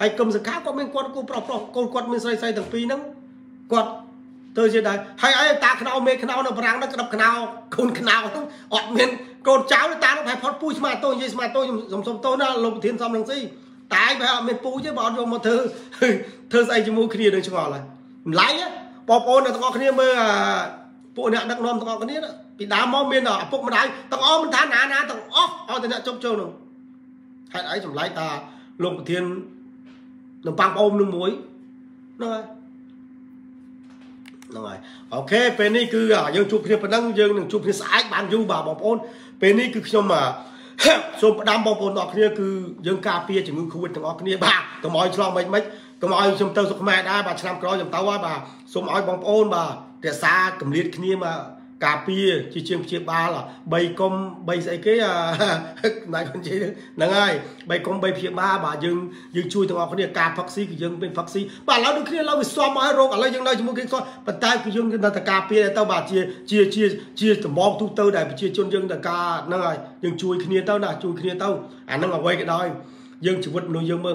ហើយគុំសង្ខាគាត់មានគាត់គូប្រុសប្រុសកូនគាត់មានស្រីស្រីទាំងពីរហ្នឹងគាត់ ទៅជាដែរហើយអីតាខ្នៅមេខ្នៅនៅប្រាំងហ្នឹងក្តាប់ខ្នៅកូនខ្នៅហ្នឹងអត់មានកូនចៅតានោះប្រហែលផុតពូស្មាតូនិយាយស្មាតូខ្ញុំសុំសុំតូណាលោកប្រធានសំរងស៊ីតែប្រហែលអត់មានពូទេបើអត់យកមកធ្វើធ្វើស្អីជាមួយគ្នានឹងឆ្ងល់ហើយម្ល៉េះបងប្អូនទាំងអស់គ្នាមើលពួកអ្នកដឹកនាំទាំងអស់គ្នាពីដើមមកមានឪពុកម្ដាយទាំងអស់មិនថាណាណាទាំងអស់ឲ្យតែអ្នកជប់ចូលនោះហេតុអីចម្លែកតាលោកប្រធាននឹងប៉ាំប្អូននឹងមួយហ្នឹងហើយ ហ្នឹងហើយអូខេពេលនេះគឺយើងជួបគ្នាប៉ុណ្ណឹងយើងនឹងជួបគ្នាស្អែកបានយូរបាទបងប្អូនពេលនេះគឺខ្ញុំសូមផ្ដាំបងប្អូនទាំងអស់គ្នាគឺយើងការពារជំងឺ Covid ទាំងអស់គ្នាបាទកុំឲ្យឆ្លងមិនមិនកុំឲ្យខ្ញុំទៅសុខខ្មែរដែរបាទឆ្នាំក្រោយខ្ញុំទៅហើយបាទសូមឲ្យបងប្អូនបាទរក្សាកម្រិតគ្នាបាទ ការពារជាជាងព្យាបាល3កុំ3ស្អីគេណៃគាត់និយាយហ្នឹងហើយ3កុំ3ព្យាបាលបាទយើងយើងជួយទាំងអស់គ្នាការផឹកស៊ីគឺយើងមានផឹកស៊ីបាទឥឡូវដូចគ្នាឥឡូវវាស្ទប់មកហើយរោគឥឡូវយើងនៅជាមួយគេស្ទប់ប៉ុន្តែគឺយើងនៅតែការពារទៅបាទជាជាជាជាតម្បងទូទៅដែលប្រជាជនយើងតែការហ្នឹងហើយយើងជួយគ្នាទៅណាជួយគ្នាទៅអាហ្នឹងអ្វីក៏ដោយយើងជីវិតមនុស្សយើងមើល